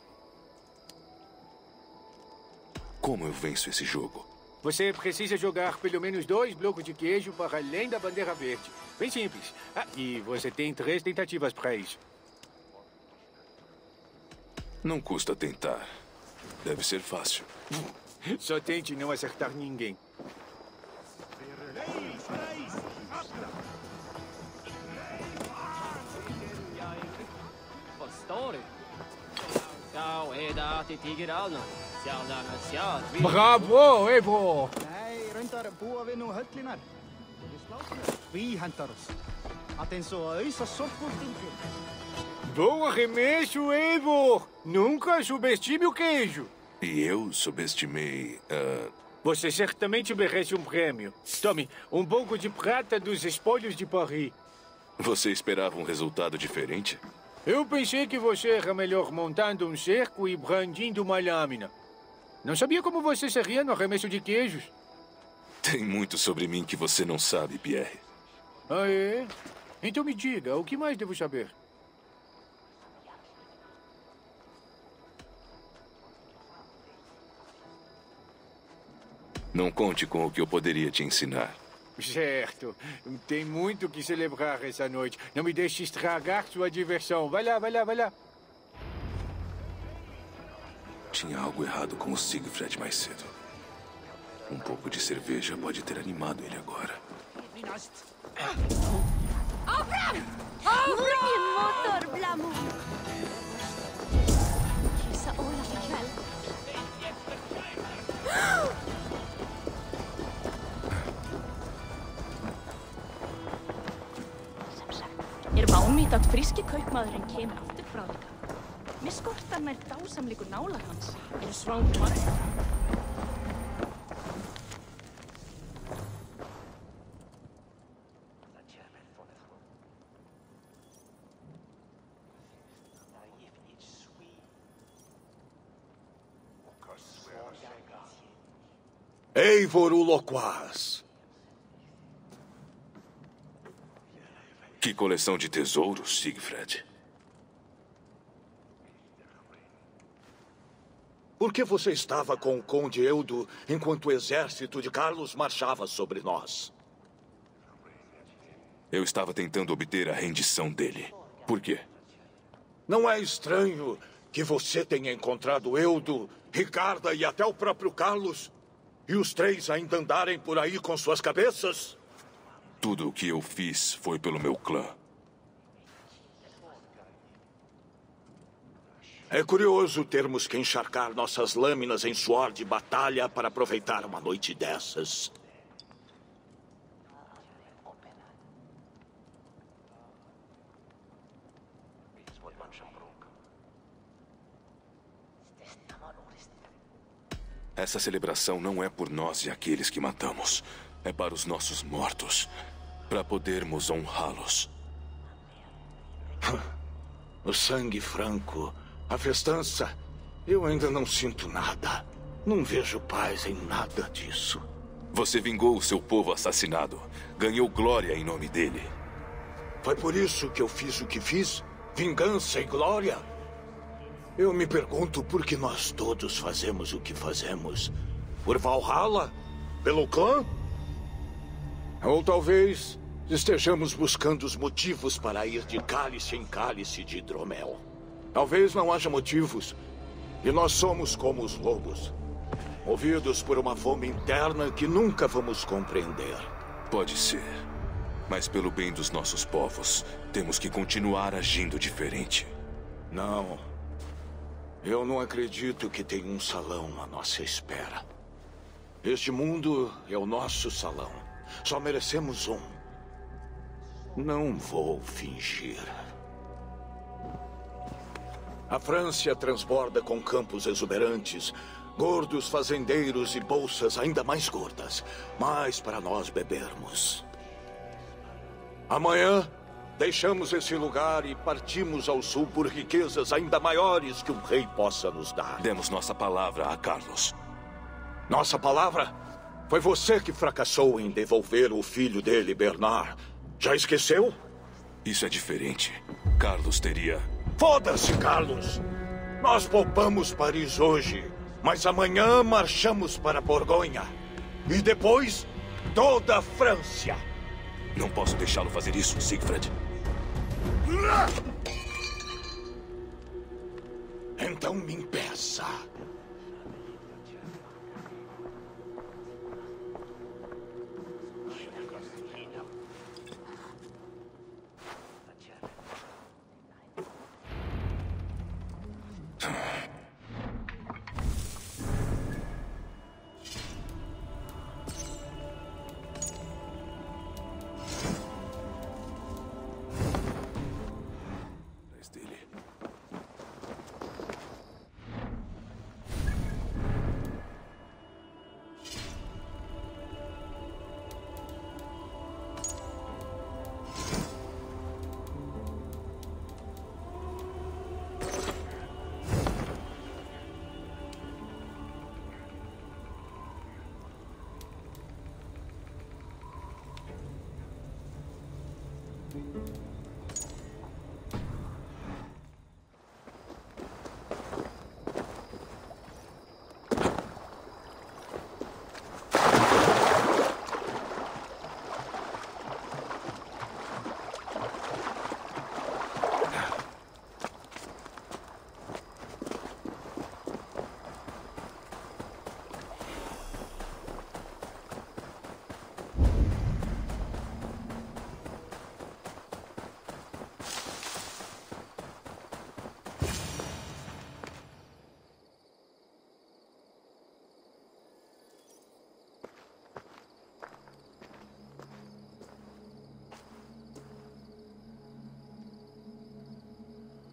Como eu venço esse jogo? Você precisa jogar pelo menos dois blocos de queijo para além da bandeira verde. Bem simples. Ah, e você tem três tentativas para isso. Não custa tentar. Deve ser fácil. Só tente não acertar ninguém. Bravo, soppbústingur. Bom arremesso, Eivor! Nunca subestime o queijo. E eu subestimei. ah, Você certamente merece um prêmio. Tome, um pouco de prata dos espolhos de Paris. Você esperava um resultado diferente? Eu pensei que você era melhor montando um cerco e brandindo uma lâmina. Não sabia como você seria no arremesso de queijos. Tem muito sobre mim que você não sabe, Pierre. Ah, é? Então me diga, o que mais devo saber? Não conte com o que eu poderia te ensinar. Certo. Tem muito que celebrar essa noite. Não me deixe estragar sua diversão. Vai lá, vai lá, vai lá. Tinha algo errado com o Siegfried mais cedo. Um pouco de cerveja pode ter animado ele agora. Avram! Avram! motor, Blamu! Þátt fríski kaupmaðurinn kemur aftur frá þig. Mér skortar nær dásamleiku nálar hans. Eru svangum aðeins? Ei, voruloquaz! Que coleção de tesouros, Siegfried. Por que você estava com o Conde Eudo enquanto o exército de Carlos marchava sobre nós? Eu estava tentando obter a rendição dele. Por quê? Não é estranho que você tenha encontrado Eudo, Ricarda e até o próprio Carlos? E os três ainda andarem por aí com suas cabeças? Tudo o que eu fiz foi pelo meu clã. É curioso termos que encharcar nossas lâminas em suor de batalha para aproveitar uma noite dessas. Essa celebração não é por nós e aqueles que matamos. É para os nossos mortos. Para podermos honrá-los. O sangue franco, a festança. Eu ainda não sinto nada. Não vejo paz em nada disso. Você vingou o seu povo assassinado. Ganhou glória em nome dele. Foi por isso que eu fiz o que fiz? Vingança e glória? Eu me pergunto por que nós todos fazemos o que fazemos. Por Valhalla? Pelo clã? Ou talvez estejamos buscando os motivos para ir de cálice em cálice de hidromel. Talvez não haja motivos. E nós somos como os lobos. Movidos por uma fome interna que nunca vamos compreender. Pode ser. Mas pelo bem dos nossos povos, temos que continuar agindo diferente. Não. Eu não acredito que tem um salão à nossa espera. Este mundo é o nosso salão. Só merecemos um. Não vou fingir. A França transborda com campos exuberantes, gordos fazendeiros e bolsas ainda mais gordas, mais para nós bebermos. Amanhã, deixamos esse lugar e partimos ao sul por riquezas ainda maiores que um rei possa nos dar. Demos nossa palavra a Carlos. Nossa palavra? Foi você que fracassou em devolver o filho dele, Bernard. Já esqueceu? Isso é diferente. Carlos teria. Foda-se, Carlos! Nós poupamos Paris hoje. Mas amanhã marchamos para Borgonha. E depois, toda a França. Não posso deixá-lo fazer isso, Siegfried. Então me impeça.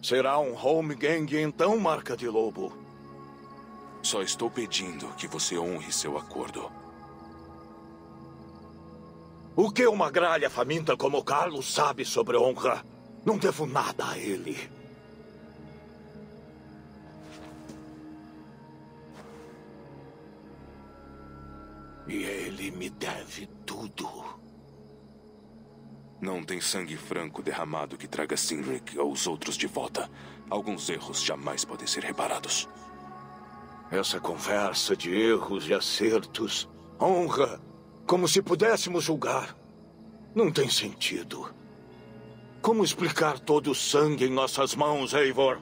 Será um home gang então, marca de lobo? Só estou pedindo que você honre seu acordo. O que uma gralha faminta como Carlos sabe sobre honra? Não devo nada a ele. Tem sangue franco derramado que traga Sinric ou os outros de volta. Alguns erros jamais podem ser reparados. Essa conversa de erros e acertos, honra, como se pudéssemos julgar, não tem sentido. Como explicar todo o sangue em nossas mãos, Eivor?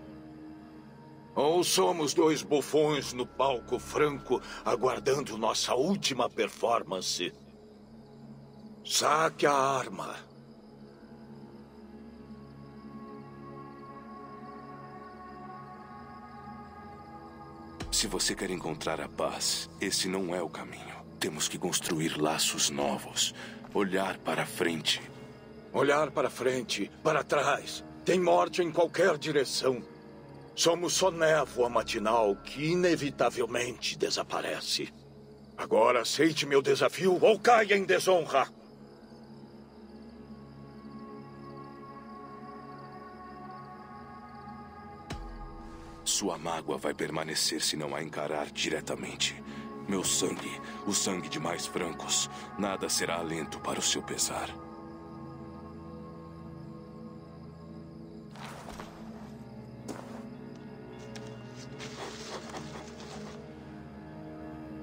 Ou somos dois bufões no palco franco aguardando nossa última performance? Saque a arma. Se você quer encontrar a paz, esse não é o caminho. Temos que construir laços novos. Olhar para frente. Olhar para frente, para trás. Tem morte em qualquer direção. Somos só névoa matinal que inevitavelmente desaparece. Agora aceite meu desafio ou caia em desonra. Sua mágoa vai permanecer se não a encarar diretamente. Meu sangue, o sangue de mais francos, nada será alento para o seu pesar.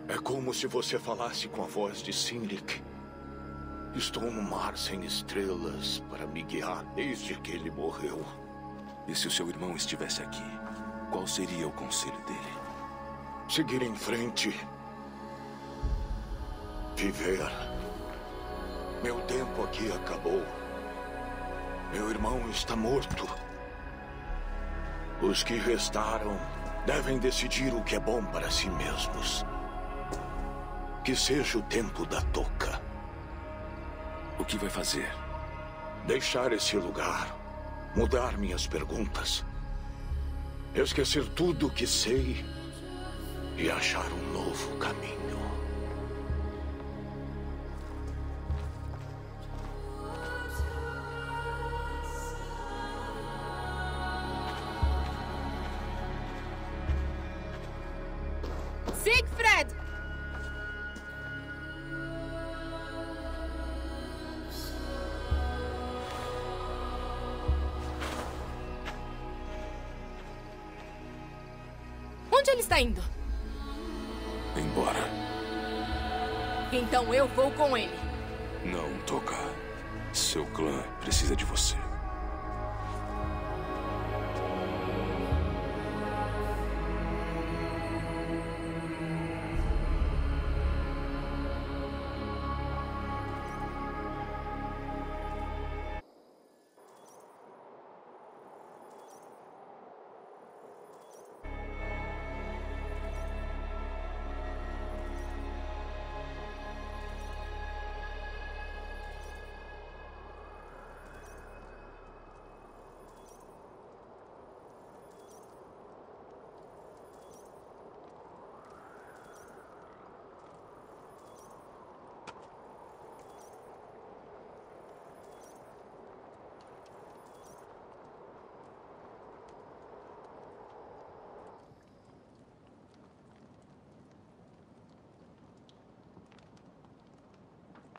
É como se você falasse com a voz de Sinric. Estou no mar sem estrelas para me guiar desde que ele morreu. E se o seu irmão estivesse aqui, qual seria o conselho dele? Seguir em frente. Viver. Meu tempo aqui acabou. Meu irmão está morto. Os que restaram devem decidir o que é bom para si mesmos. Que seja o tempo da toca. O que vai fazer? Deixar esse lugar. Mudar minhas perguntas. Esquecer tudo o que sei e achar um novo caminho. Onde ele está indo? embora. Então eu vou com ele. Não, Toca. Seu clã precisa de você.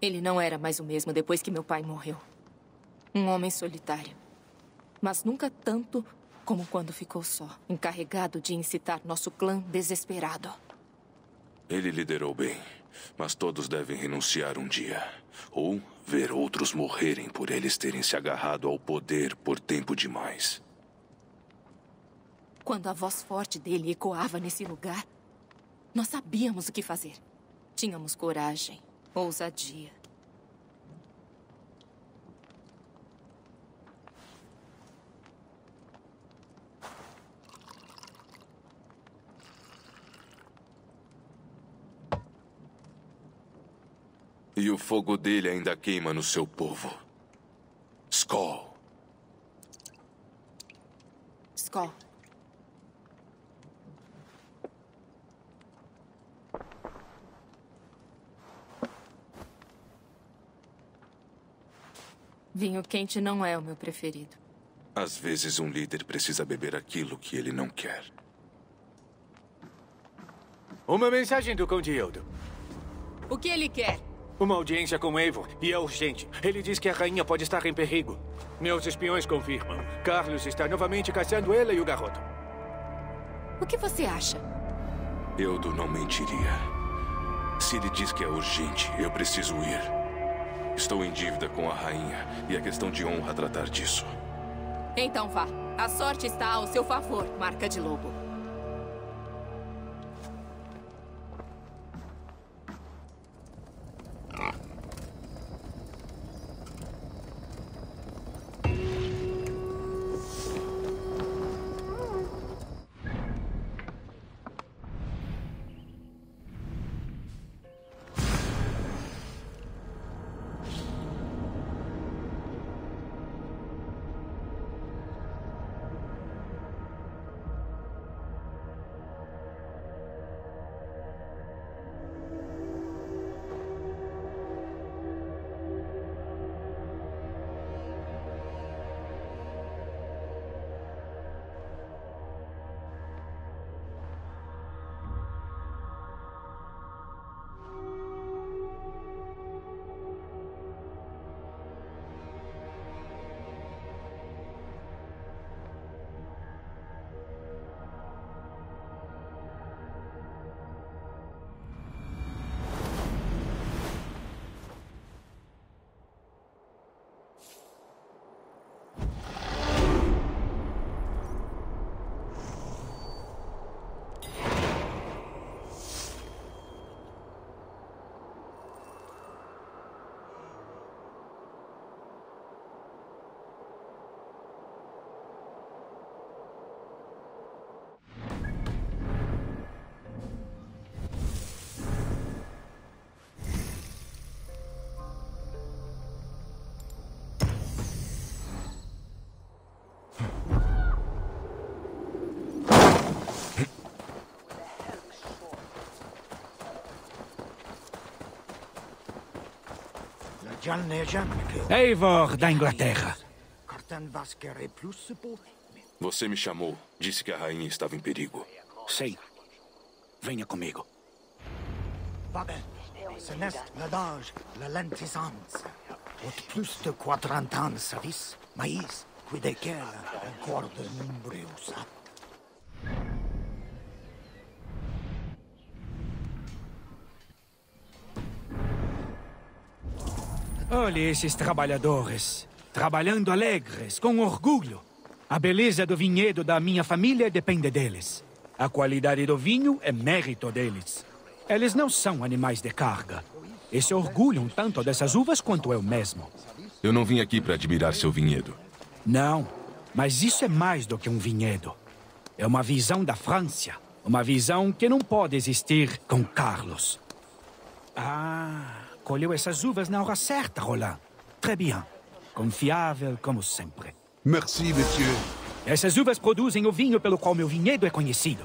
Ele não era mais o mesmo depois que meu pai morreu. Um homem solitário. Mas nunca tanto como quando ficou só, encarregado de incitar nosso clã desesperado. Ele liderou bem, mas todos devem renunciar um dia. Ou ver outros morrerem por eles terem se agarrado ao poder por tempo demais. Quando a voz forte dele ecoava nesse lugar, nós sabíamos o que fazer. Tínhamos coragem, ousadia. E o fogo dele ainda queima no seu povo. Skoll. Skoll. Vinho quente não é o meu preferido. Às vezes um líder precisa beber aquilo que ele não quer. Uma mensagem do Conde Eudo. O que ele quer? Uma audiência com Eivor, e é urgente. Ele diz que a rainha pode estar em perigo. Meus espiões confirmam. Carlos está novamente caçando ela e o garoto. O que você acha? Eudo não mentiria. Se ele diz que é urgente, eu preciso ir. Estou em dívida com a rainha e é questão de honra tratar disso. Então vá. A sorte está ao seu favor, marca de lobo. Eivor da Inglaterra. Você me chamou. Disse que a rainha estava em perigo. Sei. Venha comigo. Ce n'est l'adage, la lentisance. Aut plus de quadrant ans service, maïs, qui desquels encore de nombreux Olhe esses trabalhadores, trabalhando alegres, com orgulho. A beleza do vinhedo da minha família depende deles. A qualidade do vinho é mérito deles. Eles não são animais de carga. E se orgulham tanto dessas uvas quanto eu mesmo. Eu não vim aqui para admirar seu vinhedo. Não, mas isso é mais do que um vinhedo. É uma visão da França. Uma visão que não pode existir com Carlos. Ah, colheu essas uvas na hora certa, Roland. Très bien. Confiável como sempre. Merci, monsieur. Essas uvas produzem o vinho pelo qual meu vinhedo é conhecido.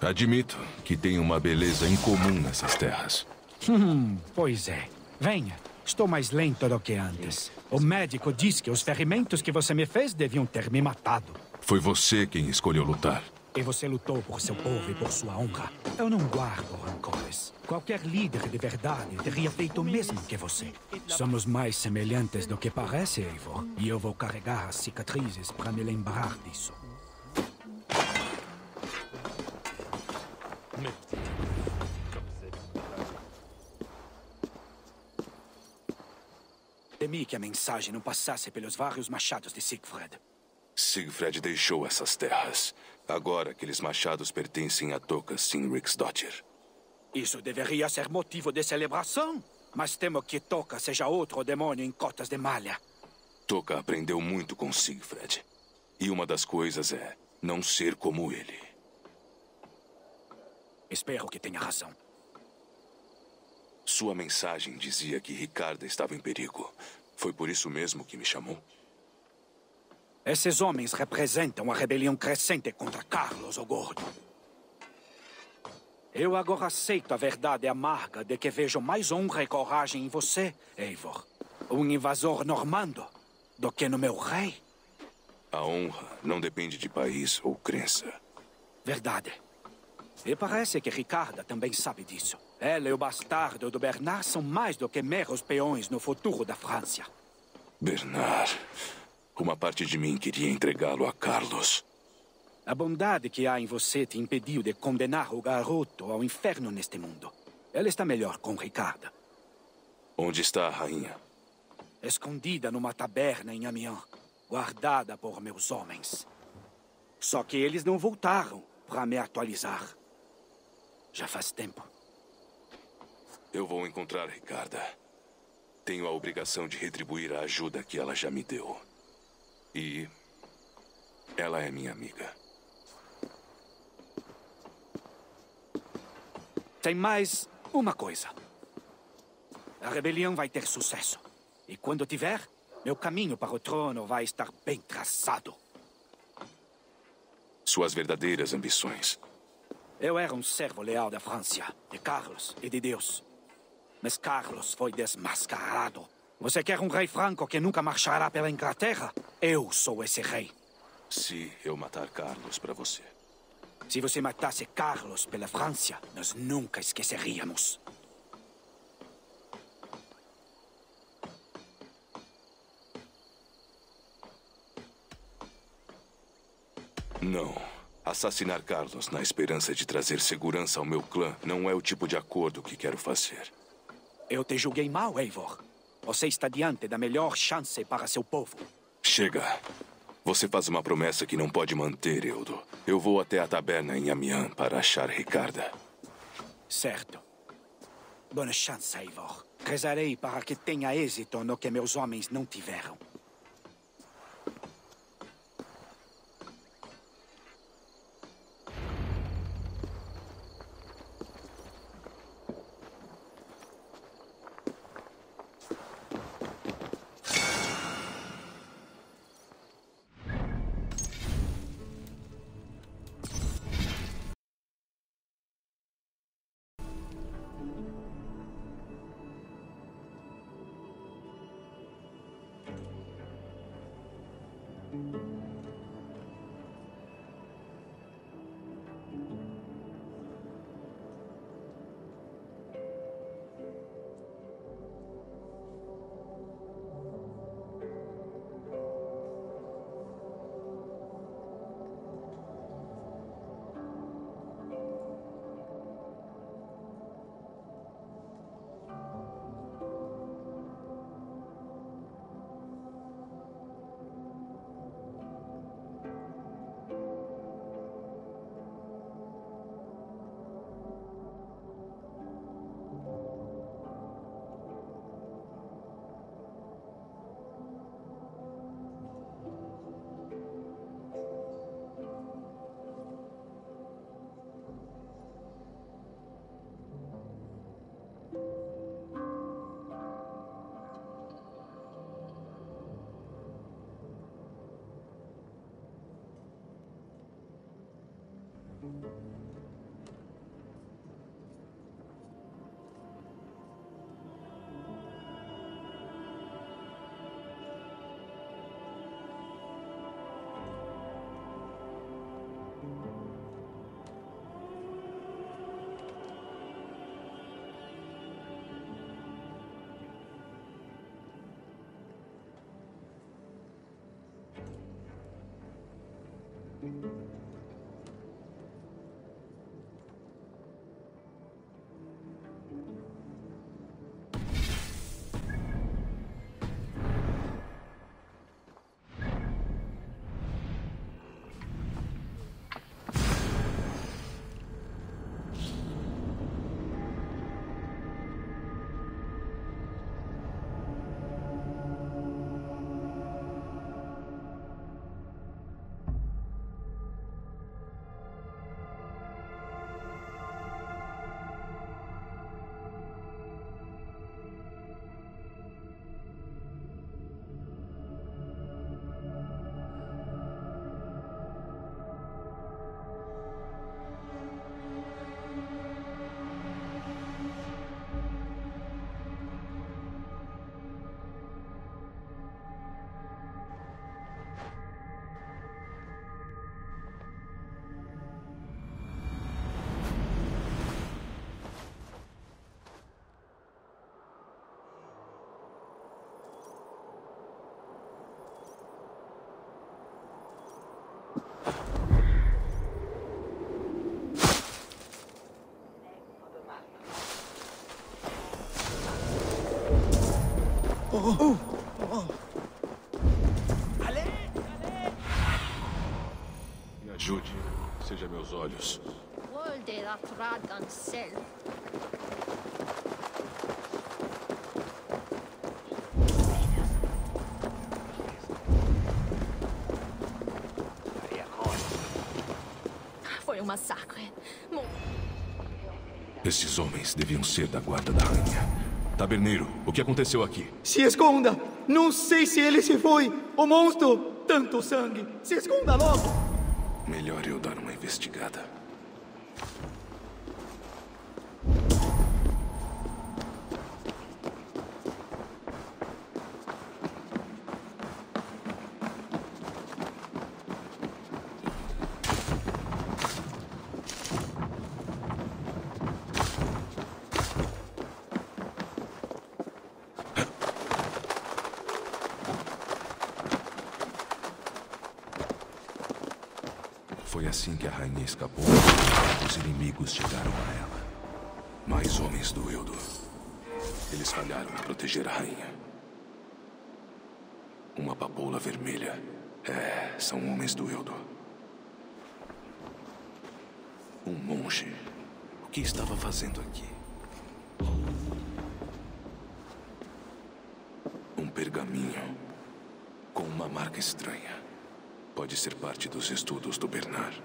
Admito que tem uma beleza incomum nessas terras. Hum, pois é. Venha. Estou mais lento do que antes. O médico disse que os ferimentos que você me fez deviam ter me matado. Foi você quem escolheu lutar. E você lutou por seu povo e por sua honra. Eu não guardo rancores. Qualquer líder de verdade teria feito o mesmo que você. Somos mais semelhantes do que parece, Eivor. E eu vou carregar as cicatrizes para me lembrar disso. Temi que a mensagem não passasse pelos vários machados de Sigfred. Sigfred deixou essas terras. Agora aqueles machados pertencem a Toca Sinriksdottir. Isso deveria ser motivo de celebração. Mas temo que Toca seja outro demônio em cotas de malha. Toca aprendeu muito com Sigfred. E uma das coisas é não ser como ele. Espero que tenha razão. Sua mensagem dizia que Ricarda estava em perigo. Foi por isso mesmo que me chamou? Esses homens representam a rebelião crescente contra Carlos o Gordo. Eu agora aceito a verdade amarga de que vejo mais honra e coragem em você, Eivor, um invasor normando, do que no meu rei. A honra não depende de país ou crença. Verdade. E parece que Ricarda também sabe disso. Ela e o bastardo do Bernard são mais do que meros peões no futuro da França. Bernard. Uma parte de mim queria entregá-lo a Carlos. A bondade que há em você te impediu de condenar o garoto ao inferno neste mundo. Ela está melhor com Ricarda. Onde está a rainha? Escondida numa taberna em Amiens, guardada por meus homens. Só que eles não voltaram para me atualizar. Já faz tempo. Eu vou encontrar Ricarda. Tenho a obrigação de retribuir a ajuda que ela já me deu. E ela é minha amiga. Tem mais uma coisa. A rebelião vai ter sucesso. E quando tiver, meu caminho para o trono vai estar bem traçado. Suas verdadeiras ambições. Eu era um servo leal da França, de Carlos e de Deus. Mas Carlos foi desmascarado. Você quer um rei franco que nunca marchará pela Inglaterra? Eu sou esse rei. Se eu matar Carlos para você. Se você matasse Carlos pela França, nós nunca esqueceríamos. Não. Assassinar Carlos na esperança de trazer segurança ao meu clã não é o tipo de acordo que quero fazer. Eu te julguei mal, Eivor. Você está diante da melhor chance para seu povo. Chega. Você faz uma promessa que não pode manter, Eudo. Eu vou até a taberna em Amiens para achar Ricarda. Certo. Boa chance, Eivor. Rezarei para que tenha êxito no que meus homens não tiveram. Me ajude. Seja meus olhos. Wolde. Foi um massacre. Esses homens deviam ser da guarda da rainha. Taberneiro, o que aconteceu aqui? Se esconda! Não sei se ele se foi! O monstro! Tanto sangue! Se esconda logo! Melhor eu dar uma investigada. Foi rainha escapou. Os inimigos chegaram a ela. Mais homens do Eldor. Eles falharam em proteger a rainha. Uma papoula vermelha. É, são homens do Eldor. Um monge. O que estava fazendo aqui? Um pergaminho com uma marca estranha. Pode ser parte dos estudos do Bernard.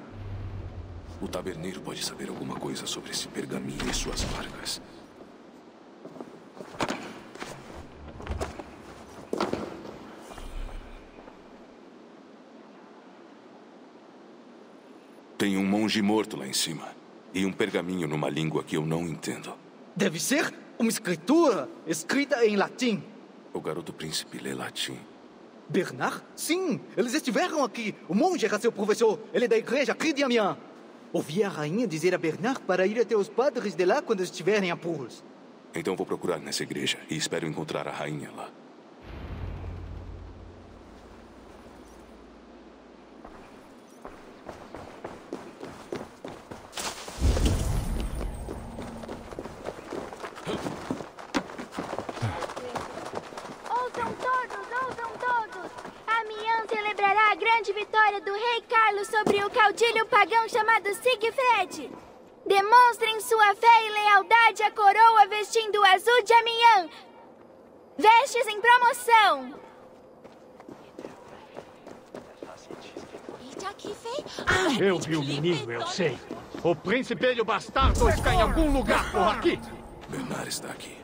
O taberneiro pode saber alguma coisa sobre esse pergaminho e suas marcas. Tem um monge morto lá em cima. E um pergaminho numa língua que eu não entendo. Deve ser uma escritura escrita em latim. O garoto príncipe lê latim. Bernard? Sim, eles estiveram aqui. O monge era seu professor. Ele é da igreja aqui de Amiens. Ouvi a rainha dizer a Bernard para ir até os padres de lá quando estiverem apuros. Então vou procurar nessa igreja e espero encontrar a rainha lá. Ouçam todos, ouçam todos! Amiens celebrará a grande vitória do rei Carlos sobre o pagão chamado Siegfried. Demonstrem sua fé e lealdade à coroa vestindo o azul de Amiens. Vestes em promoção. Eu vi o menino, eu sei. O príncipe e o bastardo está em algum lugar por aqui. Bernard está aqui.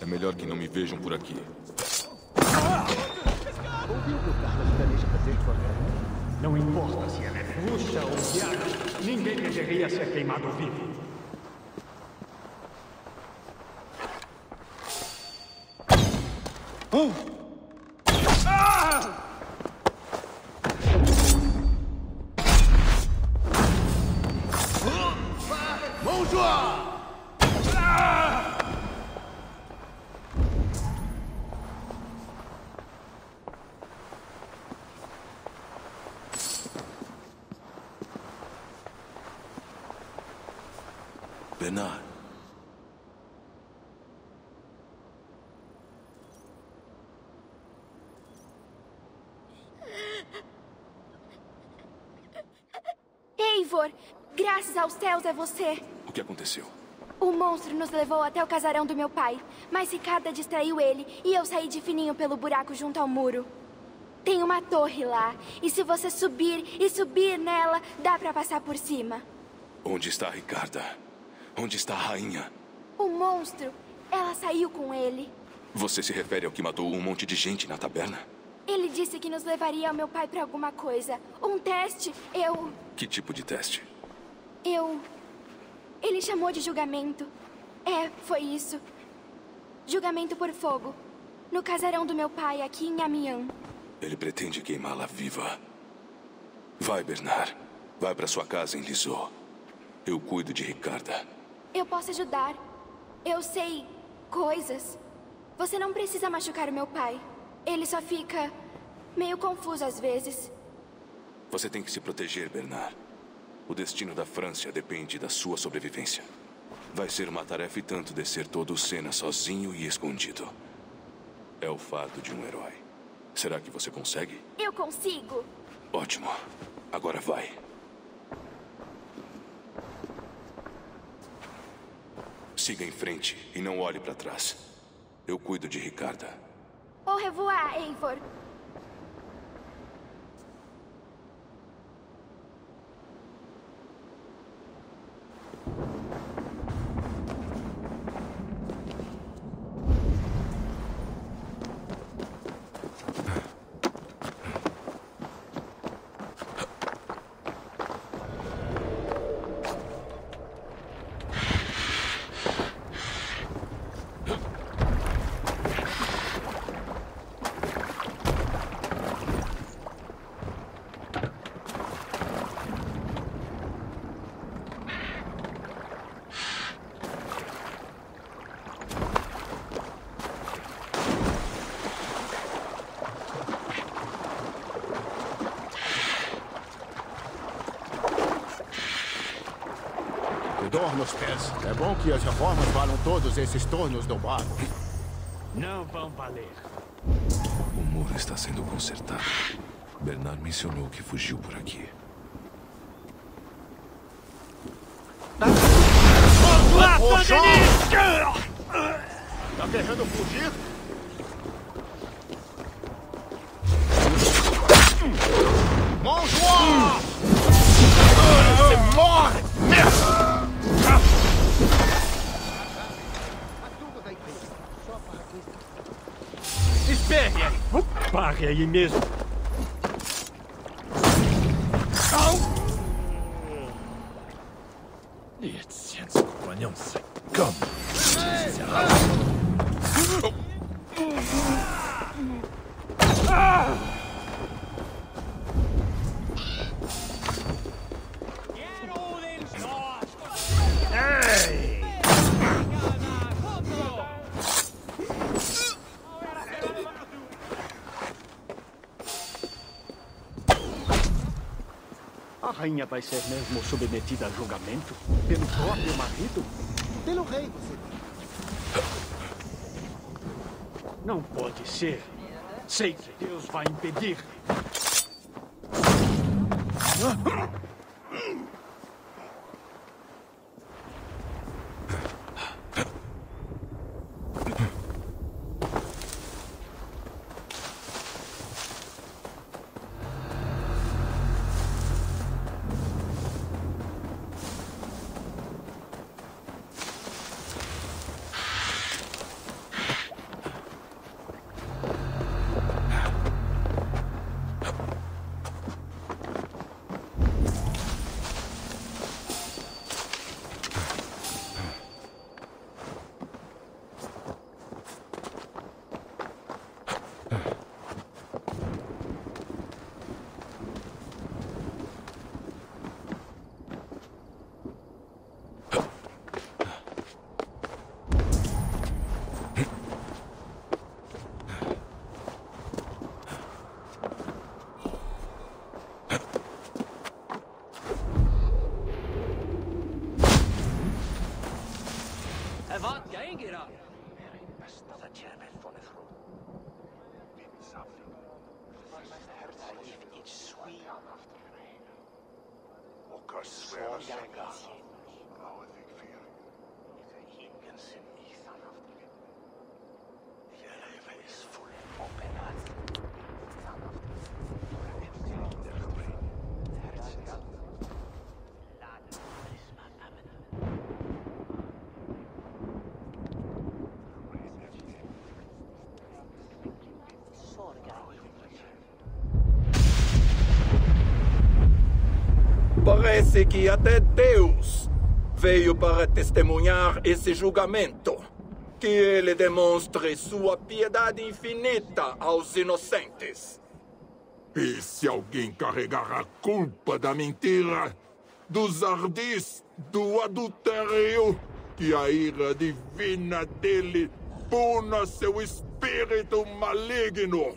É melhor que não me vejam por aqui. Ouviu o que o Carlos planeja fazer? Não importa se é bruxa ou diabo, ninguém deveria ser queimado vivo. Oh! Ah! Bonjour! Bernard. Eivor, graças aos céus é você. O que aconteceu? O monstro nos levou até o casarão do meu pai, mas Ricarda distraiu ele e eu saí de fininho pelo buraco junto ao muro. Tem uma torre lá, e se você subir e subir nela, dá pra passar por cima. Onde está a Ricarda? Onde está a rainha? O monstro, ela saiu com ele. Você se refere ao que matou um monte de gente na taberna? Ele disse que nos levaria ao meu pai pra alguma coisa. Um teste. Eu. Que tipo de teste? Eu. Ele chamou de julgamento. É, foi isso. Julgamento por fogo. No casarão do meu pai, aqui em Amiens. Ele pretende queimá-la viva. Vai, Bernard. Vai para sua casa em Lisot. Eu cuido de Ricarda. Eu posso ajudar. Eu sei coisas. Você não precisa machucar o meu pai. Ele só fica meio confuso às vezes. Você tem que se proteger, Bernard. O destino da França depende da sua sobrevivência. Vai ser uma tarefa e tanto descer todo o Sena sozinho e escondido. É o fardo de um herói. Será que você consegue? Eu consigo. Ótimo. Agora vai. Siga em frente e não olhe para trás. Eu cuido de Ricarda. Au revoir, Eivor. Dor nos pés. É bom que as reformas valam todos esses tornos do bar. Não vão valer. O muro está sendo consertado. Bernard mencionou que fugiu por aqui. Tá querendo fugir? Pare aí mesmo. Rainha vai ser mesmo submetida a julgamento? Pelo próprio marido? Pelo rei, você Não pode ser. Sei que Deus vai impedir. Her tarif is sweet. Sworn daggers Parece que até Deus veio para testemunhar esse julgamento. Que ele demonstre sua piedade infinita aos inocentes. E se alguém carregar a culpa da mentira, dos ardis, do adultério, que a ira divina dele puna seu espírito maligno.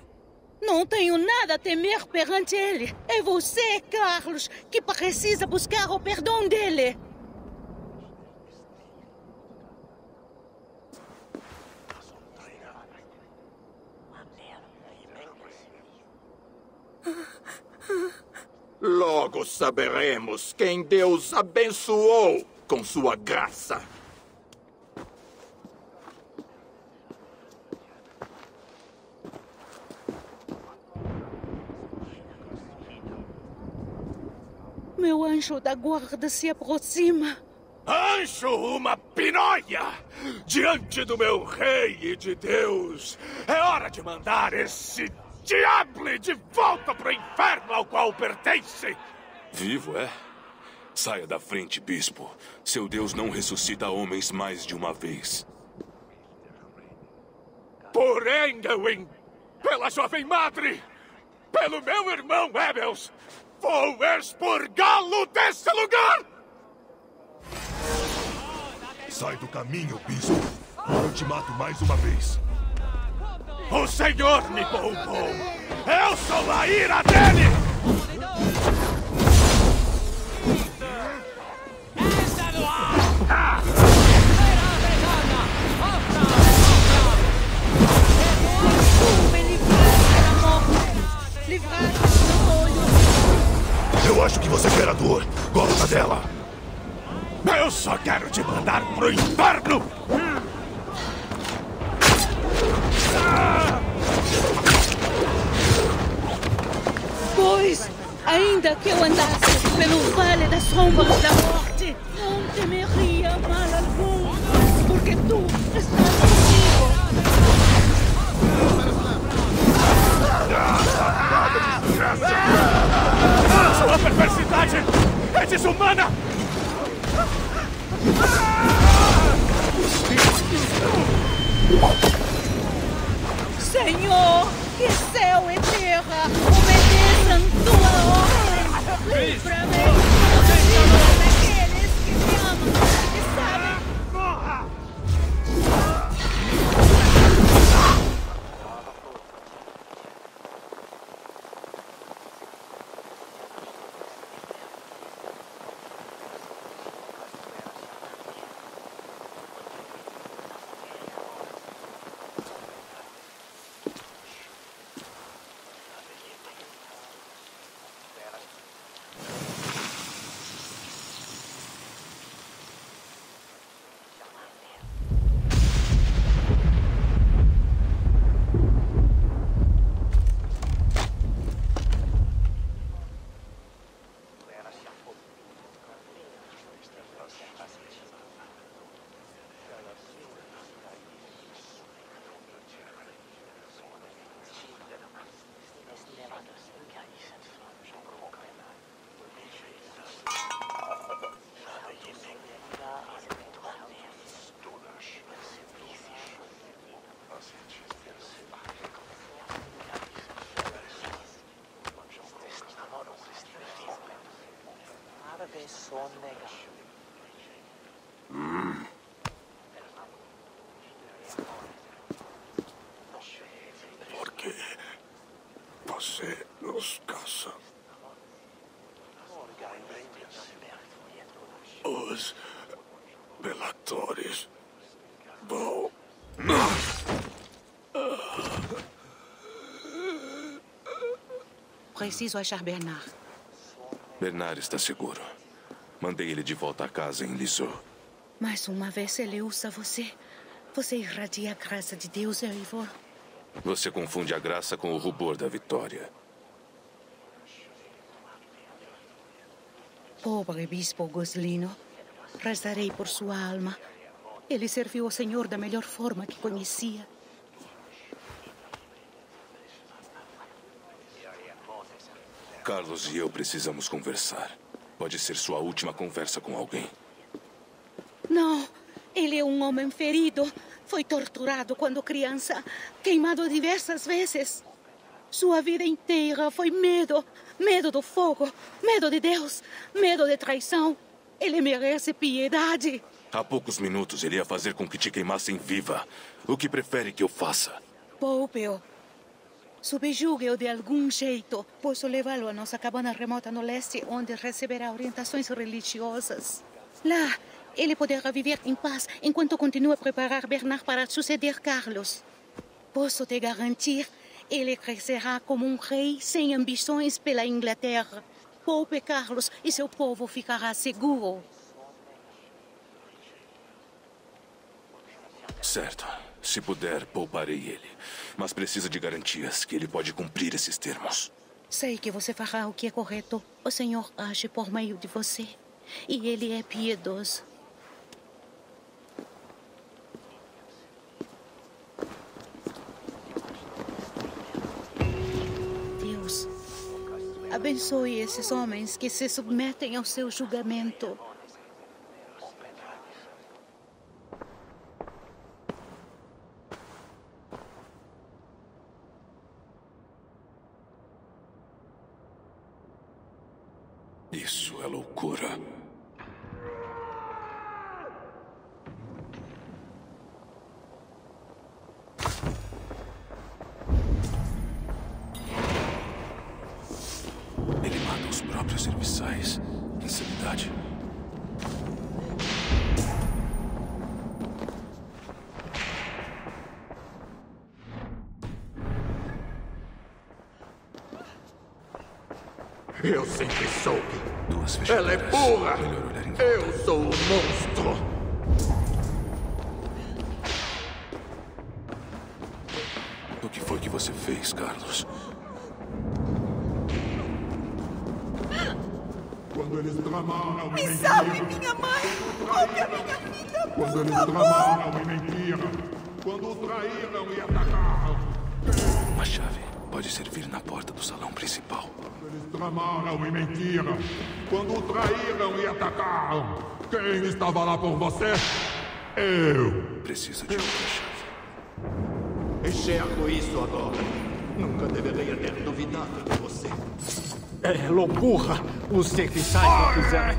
Não tenho nada a temer perante ele. É você, Carlos, que precisa buscar o perdão dele. Logo saberemos quem Deus abençoou com sua graça. Meu anjo da guarda se aproxima. Anjo, uma pinóia! Diante do meu rei e de Deus, é hora de mandar esse diable de volta pro inferno ao qual pertence! Vivo, é? Saia da frente, bispo. Seu Deus não ressuscita homens mais de uma vez. Por Engelwin, pela jovem madre, pelo meu irmão Ebels, vou expurgá-lo desse lugar! Sai do caminho, bispo. Ou eu te mato mais uma vez. O Senhor me poupou! Eu sou a ira dele! Eu acho que você quer a dor. Gosta dela. Eu só quero te mandar pro inferno! Pois, ainda que eu andasse pelo vale das sombras da morte, não temeria mal algum, porque tu estás perversidade é desumana! Senhor, que céu e terra obedeçam tua ordem. Livra-me daqueles que me amam e sabem. Hum. Por que você nos caça? Os Belatores vão preciso achar Bernard. Bernard está seguro. Mandei ele de volta à casa em Lisou. Mais uma vez ele usa você. Você irradia a graça de Deus, Eivor. Você confunde a graça com o rubor da vitória. Pobre bispo Goslino. Rezarei por sua alma. Ele serviu ao Senhor da melhor forma que conhecia. Carlos e eu precisamos conversar. Pode ser sua última conversa com alguém. Não, ele é um homem ferido. Foi torturado quando criança, queimado diversas vezes. Sua vida inteira foi medo. Medo do fogo, medo de Deus, medo de traição. Ele merece piedade. Há poucos minutos ele ia fazer com que te queimassem viva. O que prefere que eu faça? Poupe-o. Subjugue-o de algum jeito. Posso levá-lo à nossa cabana remota no leste, onde receberá orientações religiosas. Lá, ele poderá viver em paz enquanto continua a preparar Bernard para suceder Carlos. Posso te garantir, ele crescerá como um rei sem ambições pela Inglaterra. Poupe Carlos e seu povo ficará seguro. Certo. Se puder, pouparei ele. Mas precisa de garantias que ele pode cumprir esses termos. Sei que você fará o que é correto. O Senhor age por meio de você. E ele é piedoso. Deus, abençoe esses homens que se submetem ao seu julgamento. Estava lá por você? Eu. Preciso de outra chave. Enxergo isso agora. Nunca deveria ter duvidado de você. É loucura. Os serviçais não fizeram.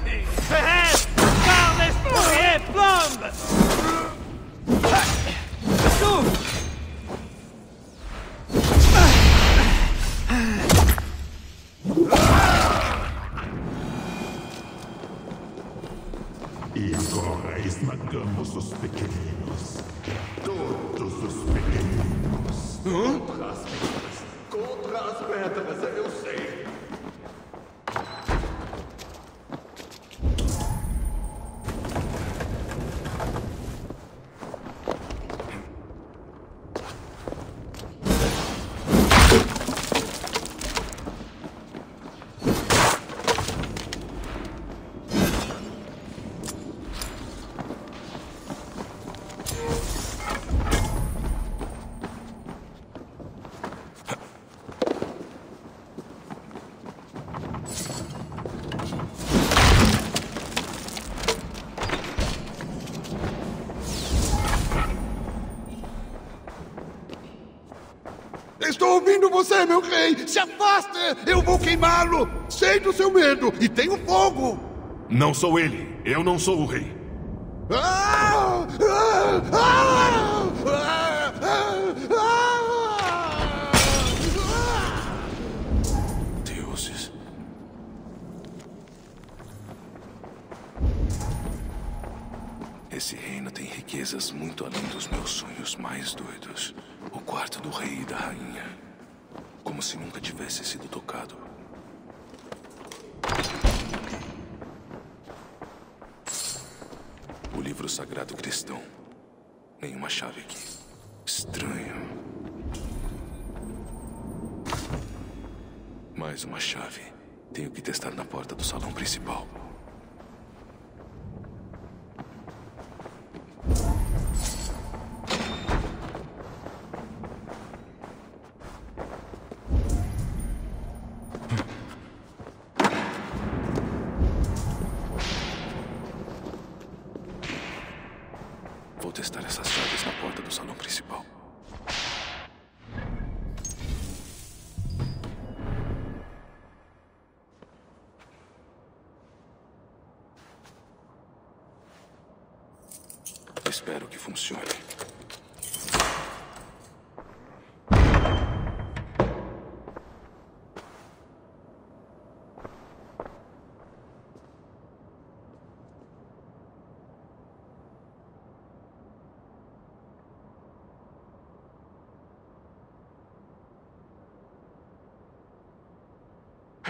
Ouvindo você, meu rei! Se afaste! Eu vou queimá-lo! Sei do seu medo e tenho fogo! Não sou ele. Eu não sou o rei. Ah! Ah! Ah! Ah! Ah! Deuses. Esse reino tem riquezas muito além dos meus sonhos mais doidos. O quarto do rei e da rainha. Como se nunca tivesse sido tocado. livro sagrado cristão. Nenhuma chave aqui. Estranho. Mais uma chave. Tenho que testar na porta do salão principal.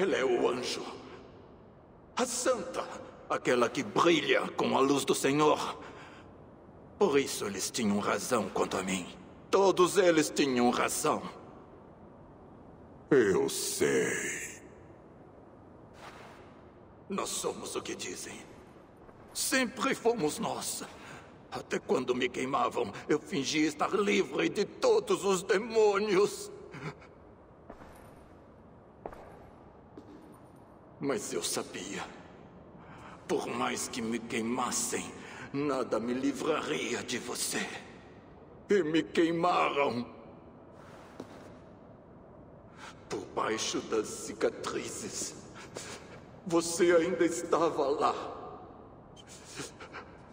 Ela é o anjo. A santa. Aquela que brilha com a luz do Senhor. Por isso eles tinham razão quanto a mim. Todos eles tinham razão. Eu sei. Nós somos o que dizem. Sempre fomos nós. Até quando me queimavam, eu fingi estar livre de todos os demônios. Mas eu sabia. Por mais que me queimassem, nada me livraria de você. E me queimaram. Por baixo das cicatrizes. Você ainda estava lá.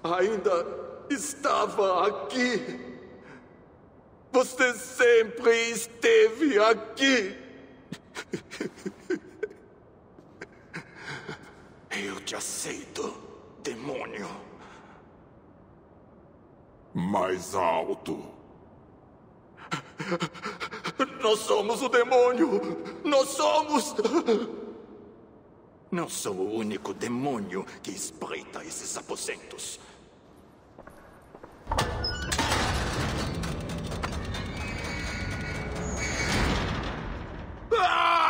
Ainda estava aqui. Você sempre esteve aqui. Eu te aceito, demônio. Mais alto. Nós somos o demônio! Nós somos! Não sou o único demônio que espreita esses aposentos. Ah!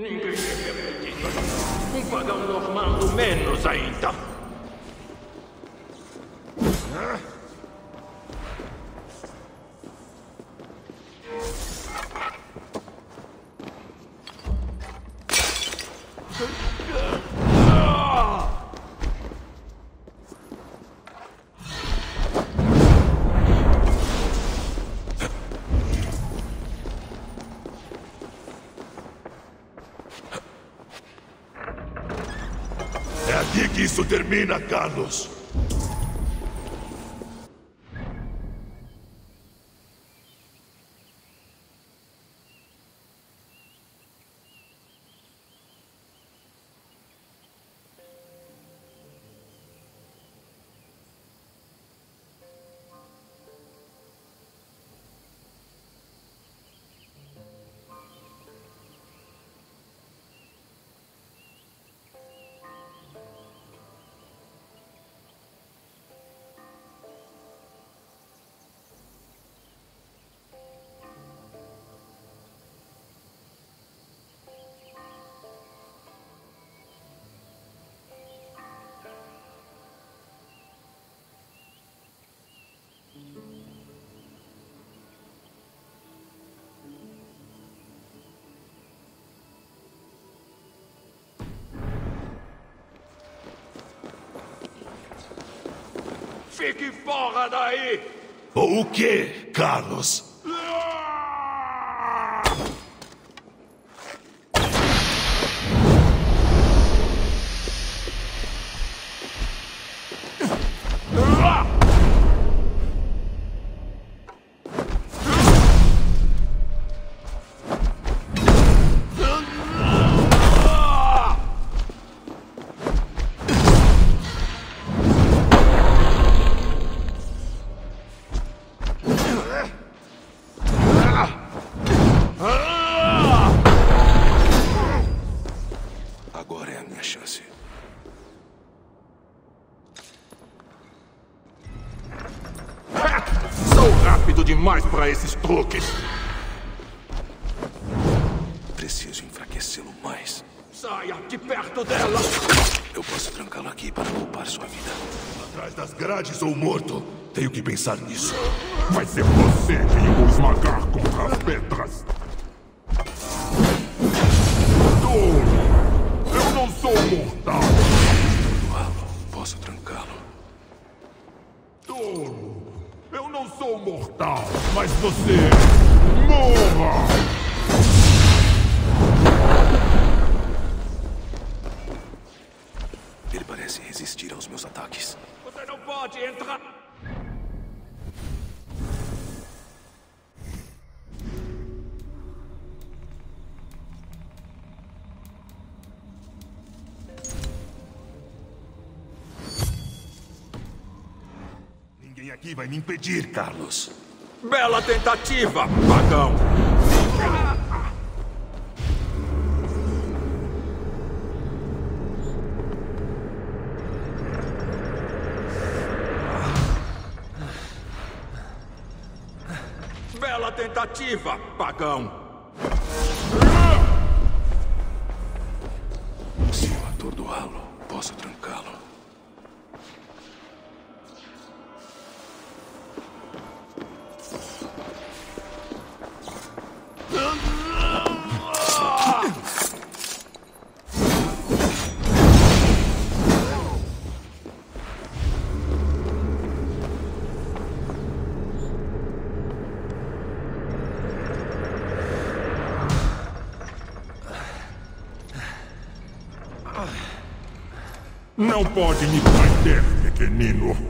Ninguém me acredita. Um pagão normando menos ainda. É aqui que isso termina, Carlos. Fique fora daí! O quê, Carlos? para Preciso enfraquecê-lo mais. Saia de perto dela! Eu posso trancá-lo aqui para poupar sua vida. Atrás das grades ou morto. Tenho que pensar nisso. Vai ser você quem eu vou esmagar impedir, Carlos. Bela tentativa, pagão! Bela tentativa, pagão! Não pode me prender, pequenino.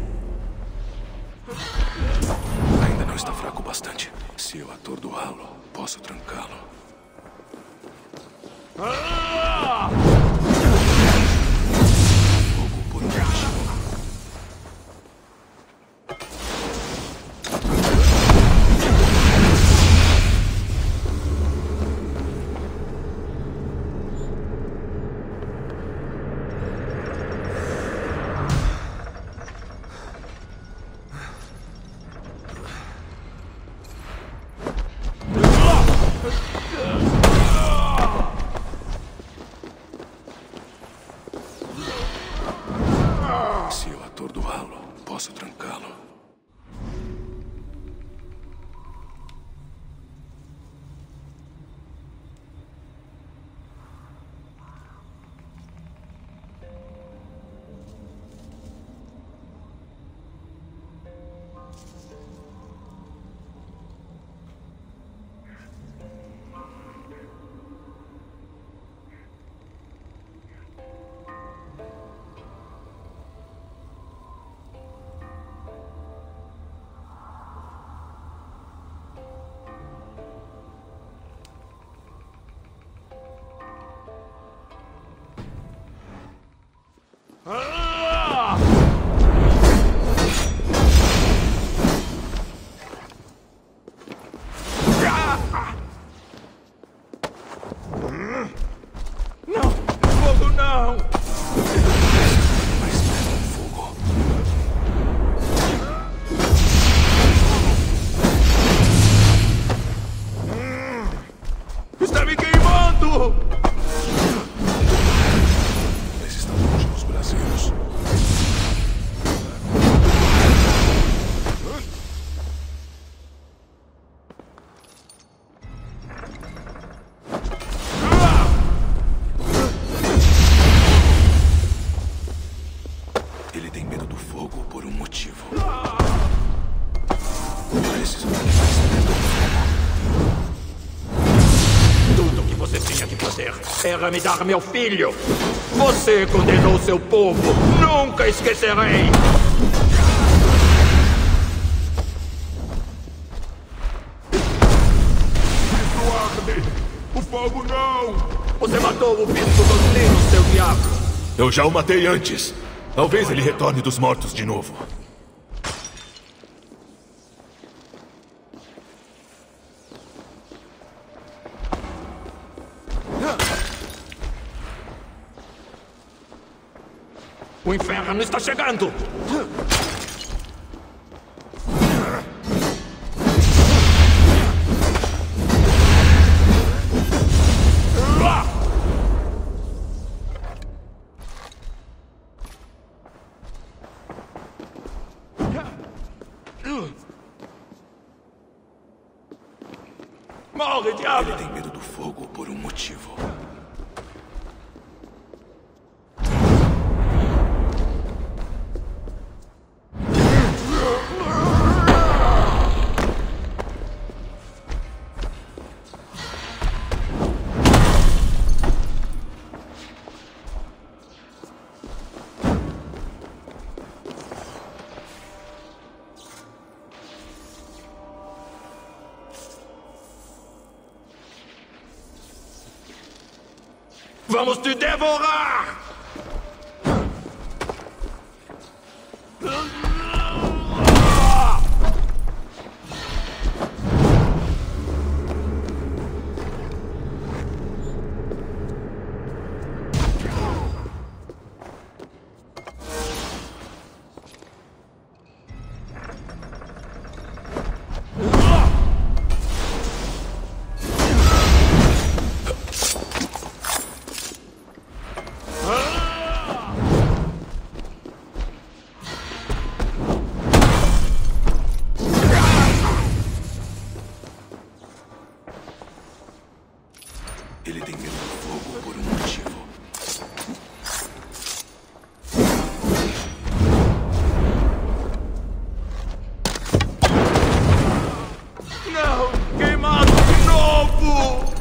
Fazer era me dar meu filho. Você condenou seu povo. Nunca esquecerei. O fogo não! Você matou o bispo dos linos, seu diabo. Eu já o matei antes. Talvez ele retorne dos mortos de novo. Chegando!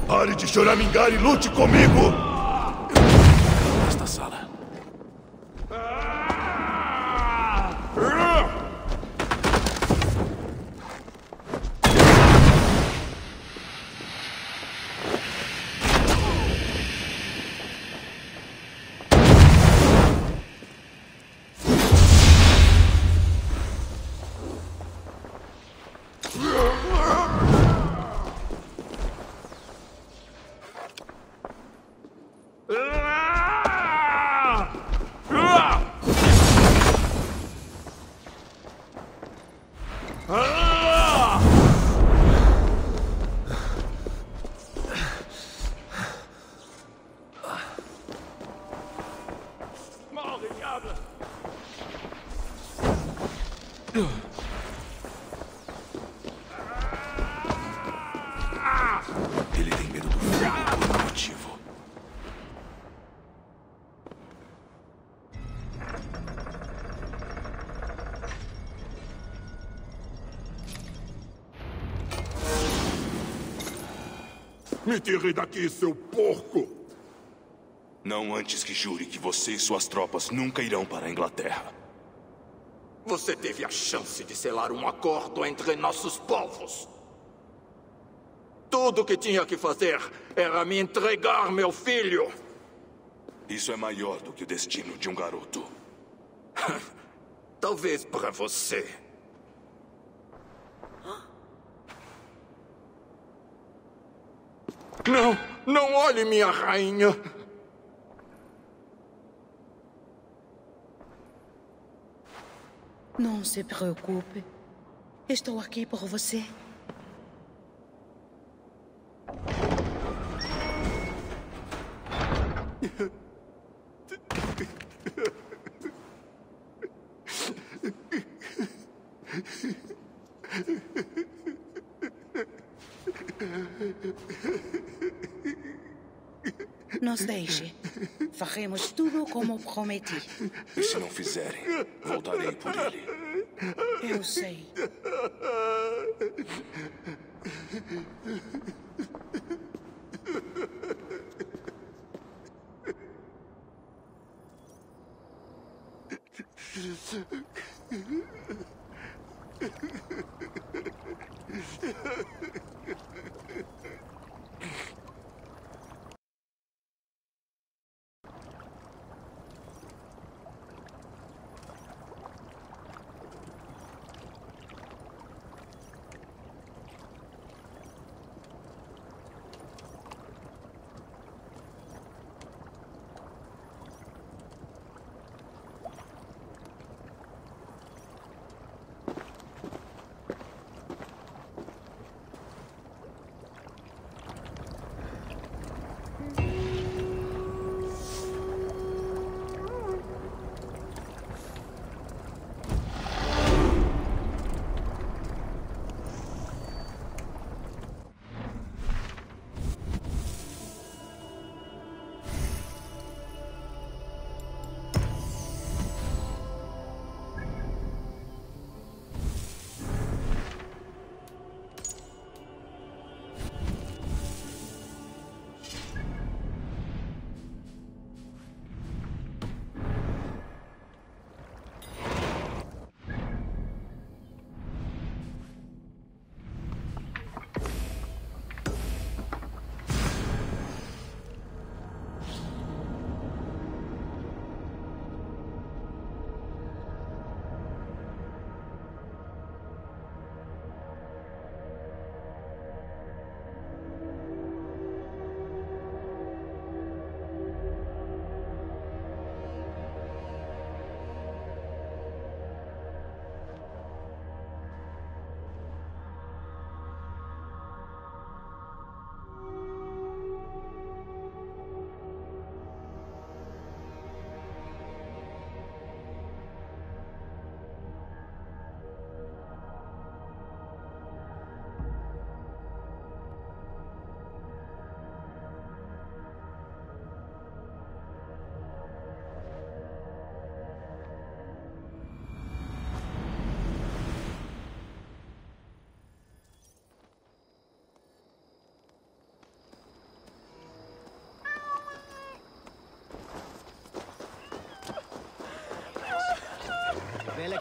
Pare de choramingar e lute comigo! Nesta sala. Me tire daqui, seu porco! Não antes que jure que você e suas tropas nunca irão para a Inglaterra. Você teve a chance de selar um acordo entre nossos povos. Tudo o que tinha que fazer era me entregar meu filho. Isso é maior do que o destino de um garoto. Talvez para você. Não, não olhe minha rainha. Não se preocupe. Estou aqui por você. Nos deixe. Faremos tudo como prometi. E se não fizerem, voltarei por ele. Eu sei.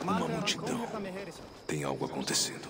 Uma multidão. Tem algo acontecendo.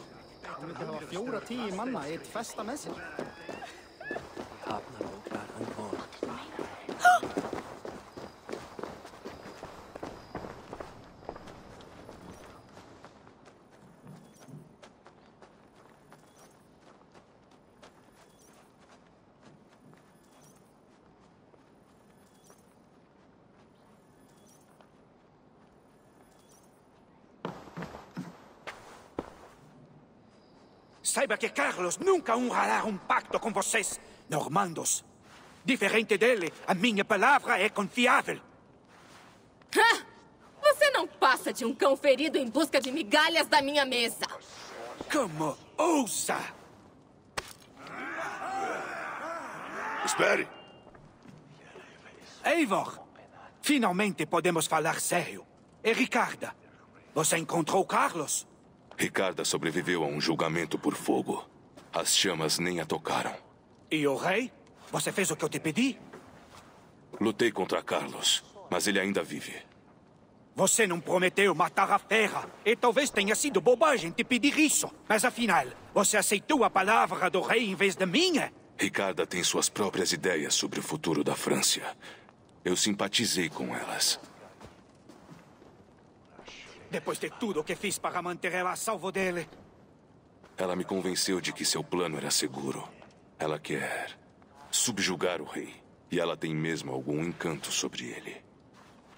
Saiba que Carlos nunca honrará um pacto com vocês, normandos. Diferente dele, a minha palavra é confiável. Ah! Você não passa de um cão ferido em busca de migalhas da minha mesa. Como ousa? Espere! Eivor, finalmente podemos falar sério. E Ricarda, você encontrou Carlos? Ricarda sobreviveu a um julgamento por fogo. As chamas nem a tocaram. E o rei? Você fez o que eu te pedi? Lutei contra Carlos, mas ele ainda vive. Você não prometeu matar a fera. E talvez tenha sido bobagem te pedir isso. Mas afinal, você aceitou a palavra do rei em vez da minha? Ricarda tem suas próprias ideias sobre o futuro da França. Eu simpatizei com elas. Depois de tudo o que fiz para manter ela a salvo dele. Ela me convenceu de que seu plano era seguro. Ela quer subjugar o rei. E ela tem mesmo algum encanto sobre ele.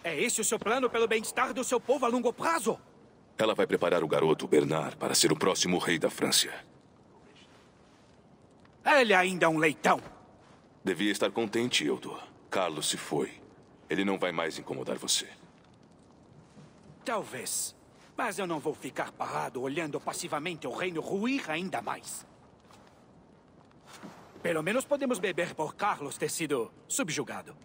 É esse o seu plano pelo bem-estar do seu povo a longo prazo? Ela vai preparar o garoto Bernard para ser o próximo rei da França. Ele ainda é um leitão. Devia estar contente, Eudo. Carlos se foi. Ele não vai mais incomodar você. Talvez. Mas eu não vou ficar parado olhando passivamente o reino ruir ainda mais. Pelo menos podemos beber por Carlos ter sido subjugado.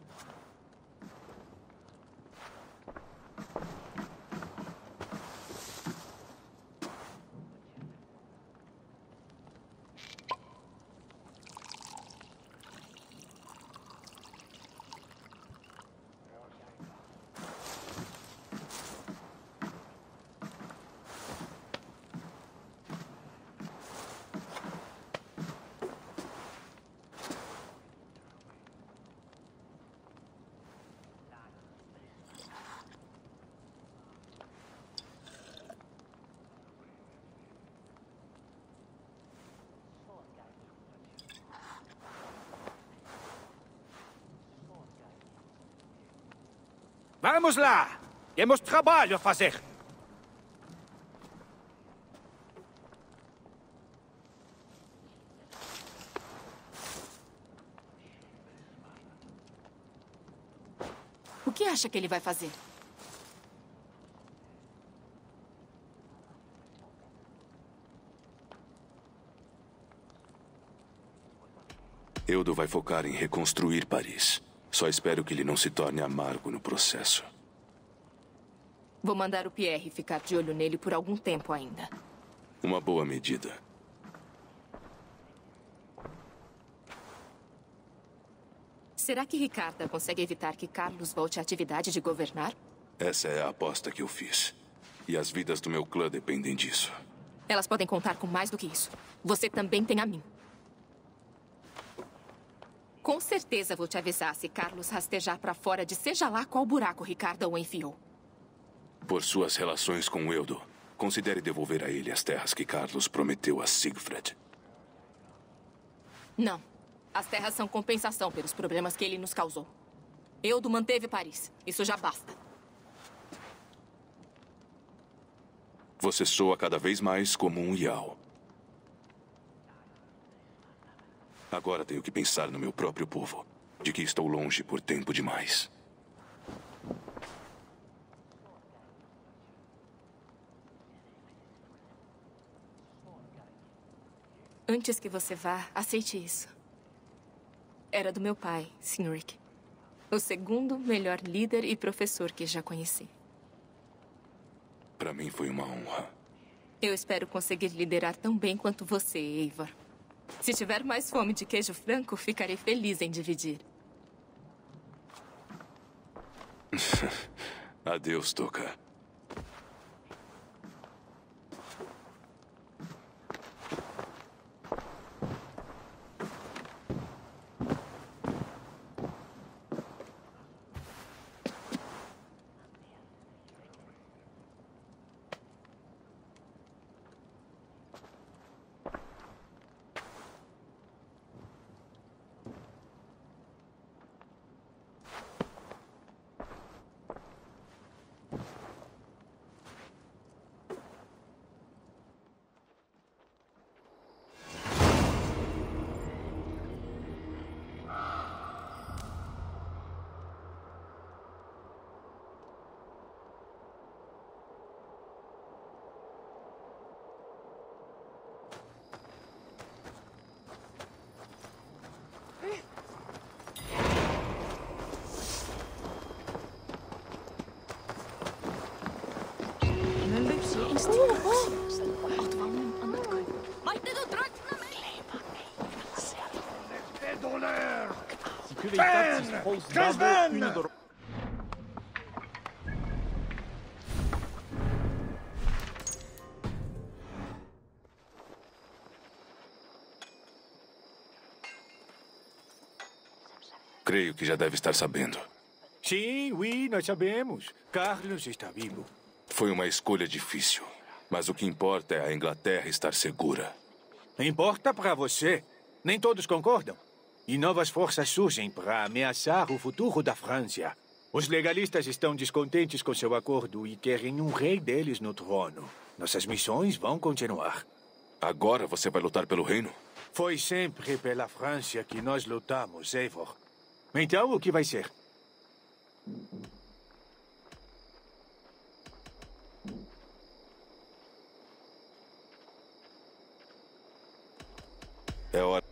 Vamos lá! Temos trabalho a fazer. O que acha que ele vai fazer? Eudo vai focar em reconstruir Paris. Só espero que ele não se torne amargo no processo. Vou mandar o Pierre ficar de olho nele por algum tempo ainda. Uma boa medida. Será que Ricarda consegue evitar que Carlos volte à atividade de governar? Essa é a aposta que eu fiz. E as vidas do meu clã dependem disso. Elas podem contar com mais do que isso. Você também tem a mim. Com certeza vou te avisar se Carlos rastejar para fora de seja lá qual buraco Ricarda o enfiou. Por suas relações com Eudo, considere devolver a ele as terras que Carlos prometeu a Siegfried. Não. As terras são compensação pelos problemas que ele nos causou. Eudo manteve Paris. Isso já basta. Você soa cada vez mais como um Yao. Agora tenho que pensar no meu próprio povo. De que estou longe por tempo demais. Antes que você vá, aceite isso. Era do meu pai, Sinric. O segundo melhor líder e professor que já conheci. Para mim foi uma honra. Eu espero conseguir liderar tão bem quanto você, Eivor. Se tiver mais fome de queijo franco, ficarei feliz em dividir. Adeus, Toca. Creio que já deve estar sabendo. Sim, oui, nós sabemos. Carlos está vivo. Foi uma escolha difícil. Mas o que importa é a Inglaterra estar segura. Importa para você. Nem todos concordam. E novas forças surgem para ameaçar o futuro da França. Os legalistas estão descontentes com seu acordo e querem um rei deles no trono. Nossas missões vão continuar. Agora você vai lutar pelo reino? Foi sempre pela França que nós lutamos, Eivor. Então, o que vai ser? É hora.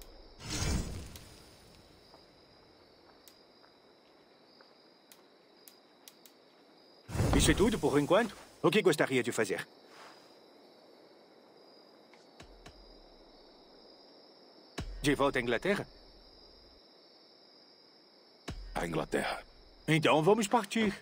Isso é tudo por enquanto? O que gostaria de fazer? De volta à Inglaterra? A Inglaterra. Então vamos partir.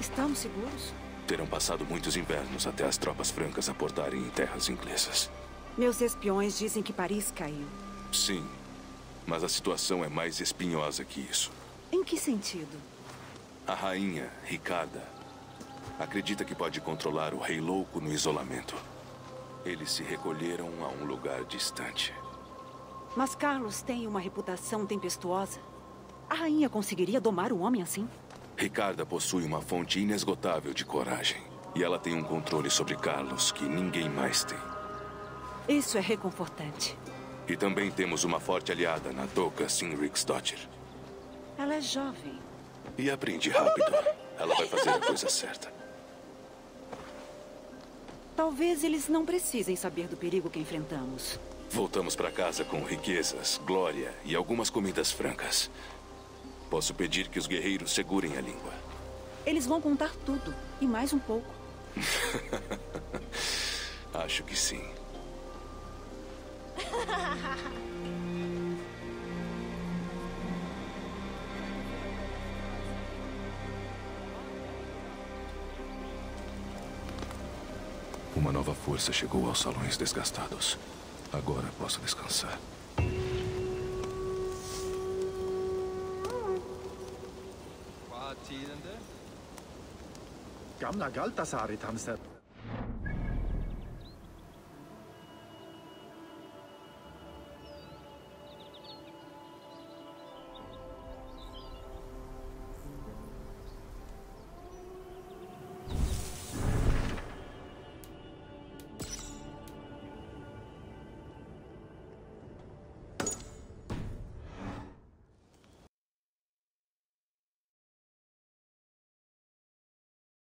Estamos seguros? Terão passado muitos invernos até as tropas francas aportarem em terras inglesas. Meus espiões dizem que Paris caiu. Sim, mas a situação é mais espinhosa que isso. Em que sentido? A rainha, Ricarda, acredita que pode controlar o rei louco no isolamento. Eles se recolheram a um lugar distante. Mas Carlos tem uma reputação tempestuosa. A rainha conseguiria domar um homem assim? Ricarda possui uma fonte inesgotável de coragem. E ela tem um controle sobre Carlos que ninguém mais tem. Isso é reconfortante. E também temos uma forte aliada na Doca Sinriksdottir. Ela é jovem. E aprende rápido. Ela vai fazer a coisa certa. Talvez eles não precisem saber do perigo que enfrentamos. Voltamos para casa com riquezas, glória e algumas comidas francas. Posso pedir que os guerreiros segurem a língua. Eles vão contar tudo, e mais um pouco. Acho que sim. força chegou aos salões desgastados. Agora posso descansar. Gamla Galtasarit, Hamster.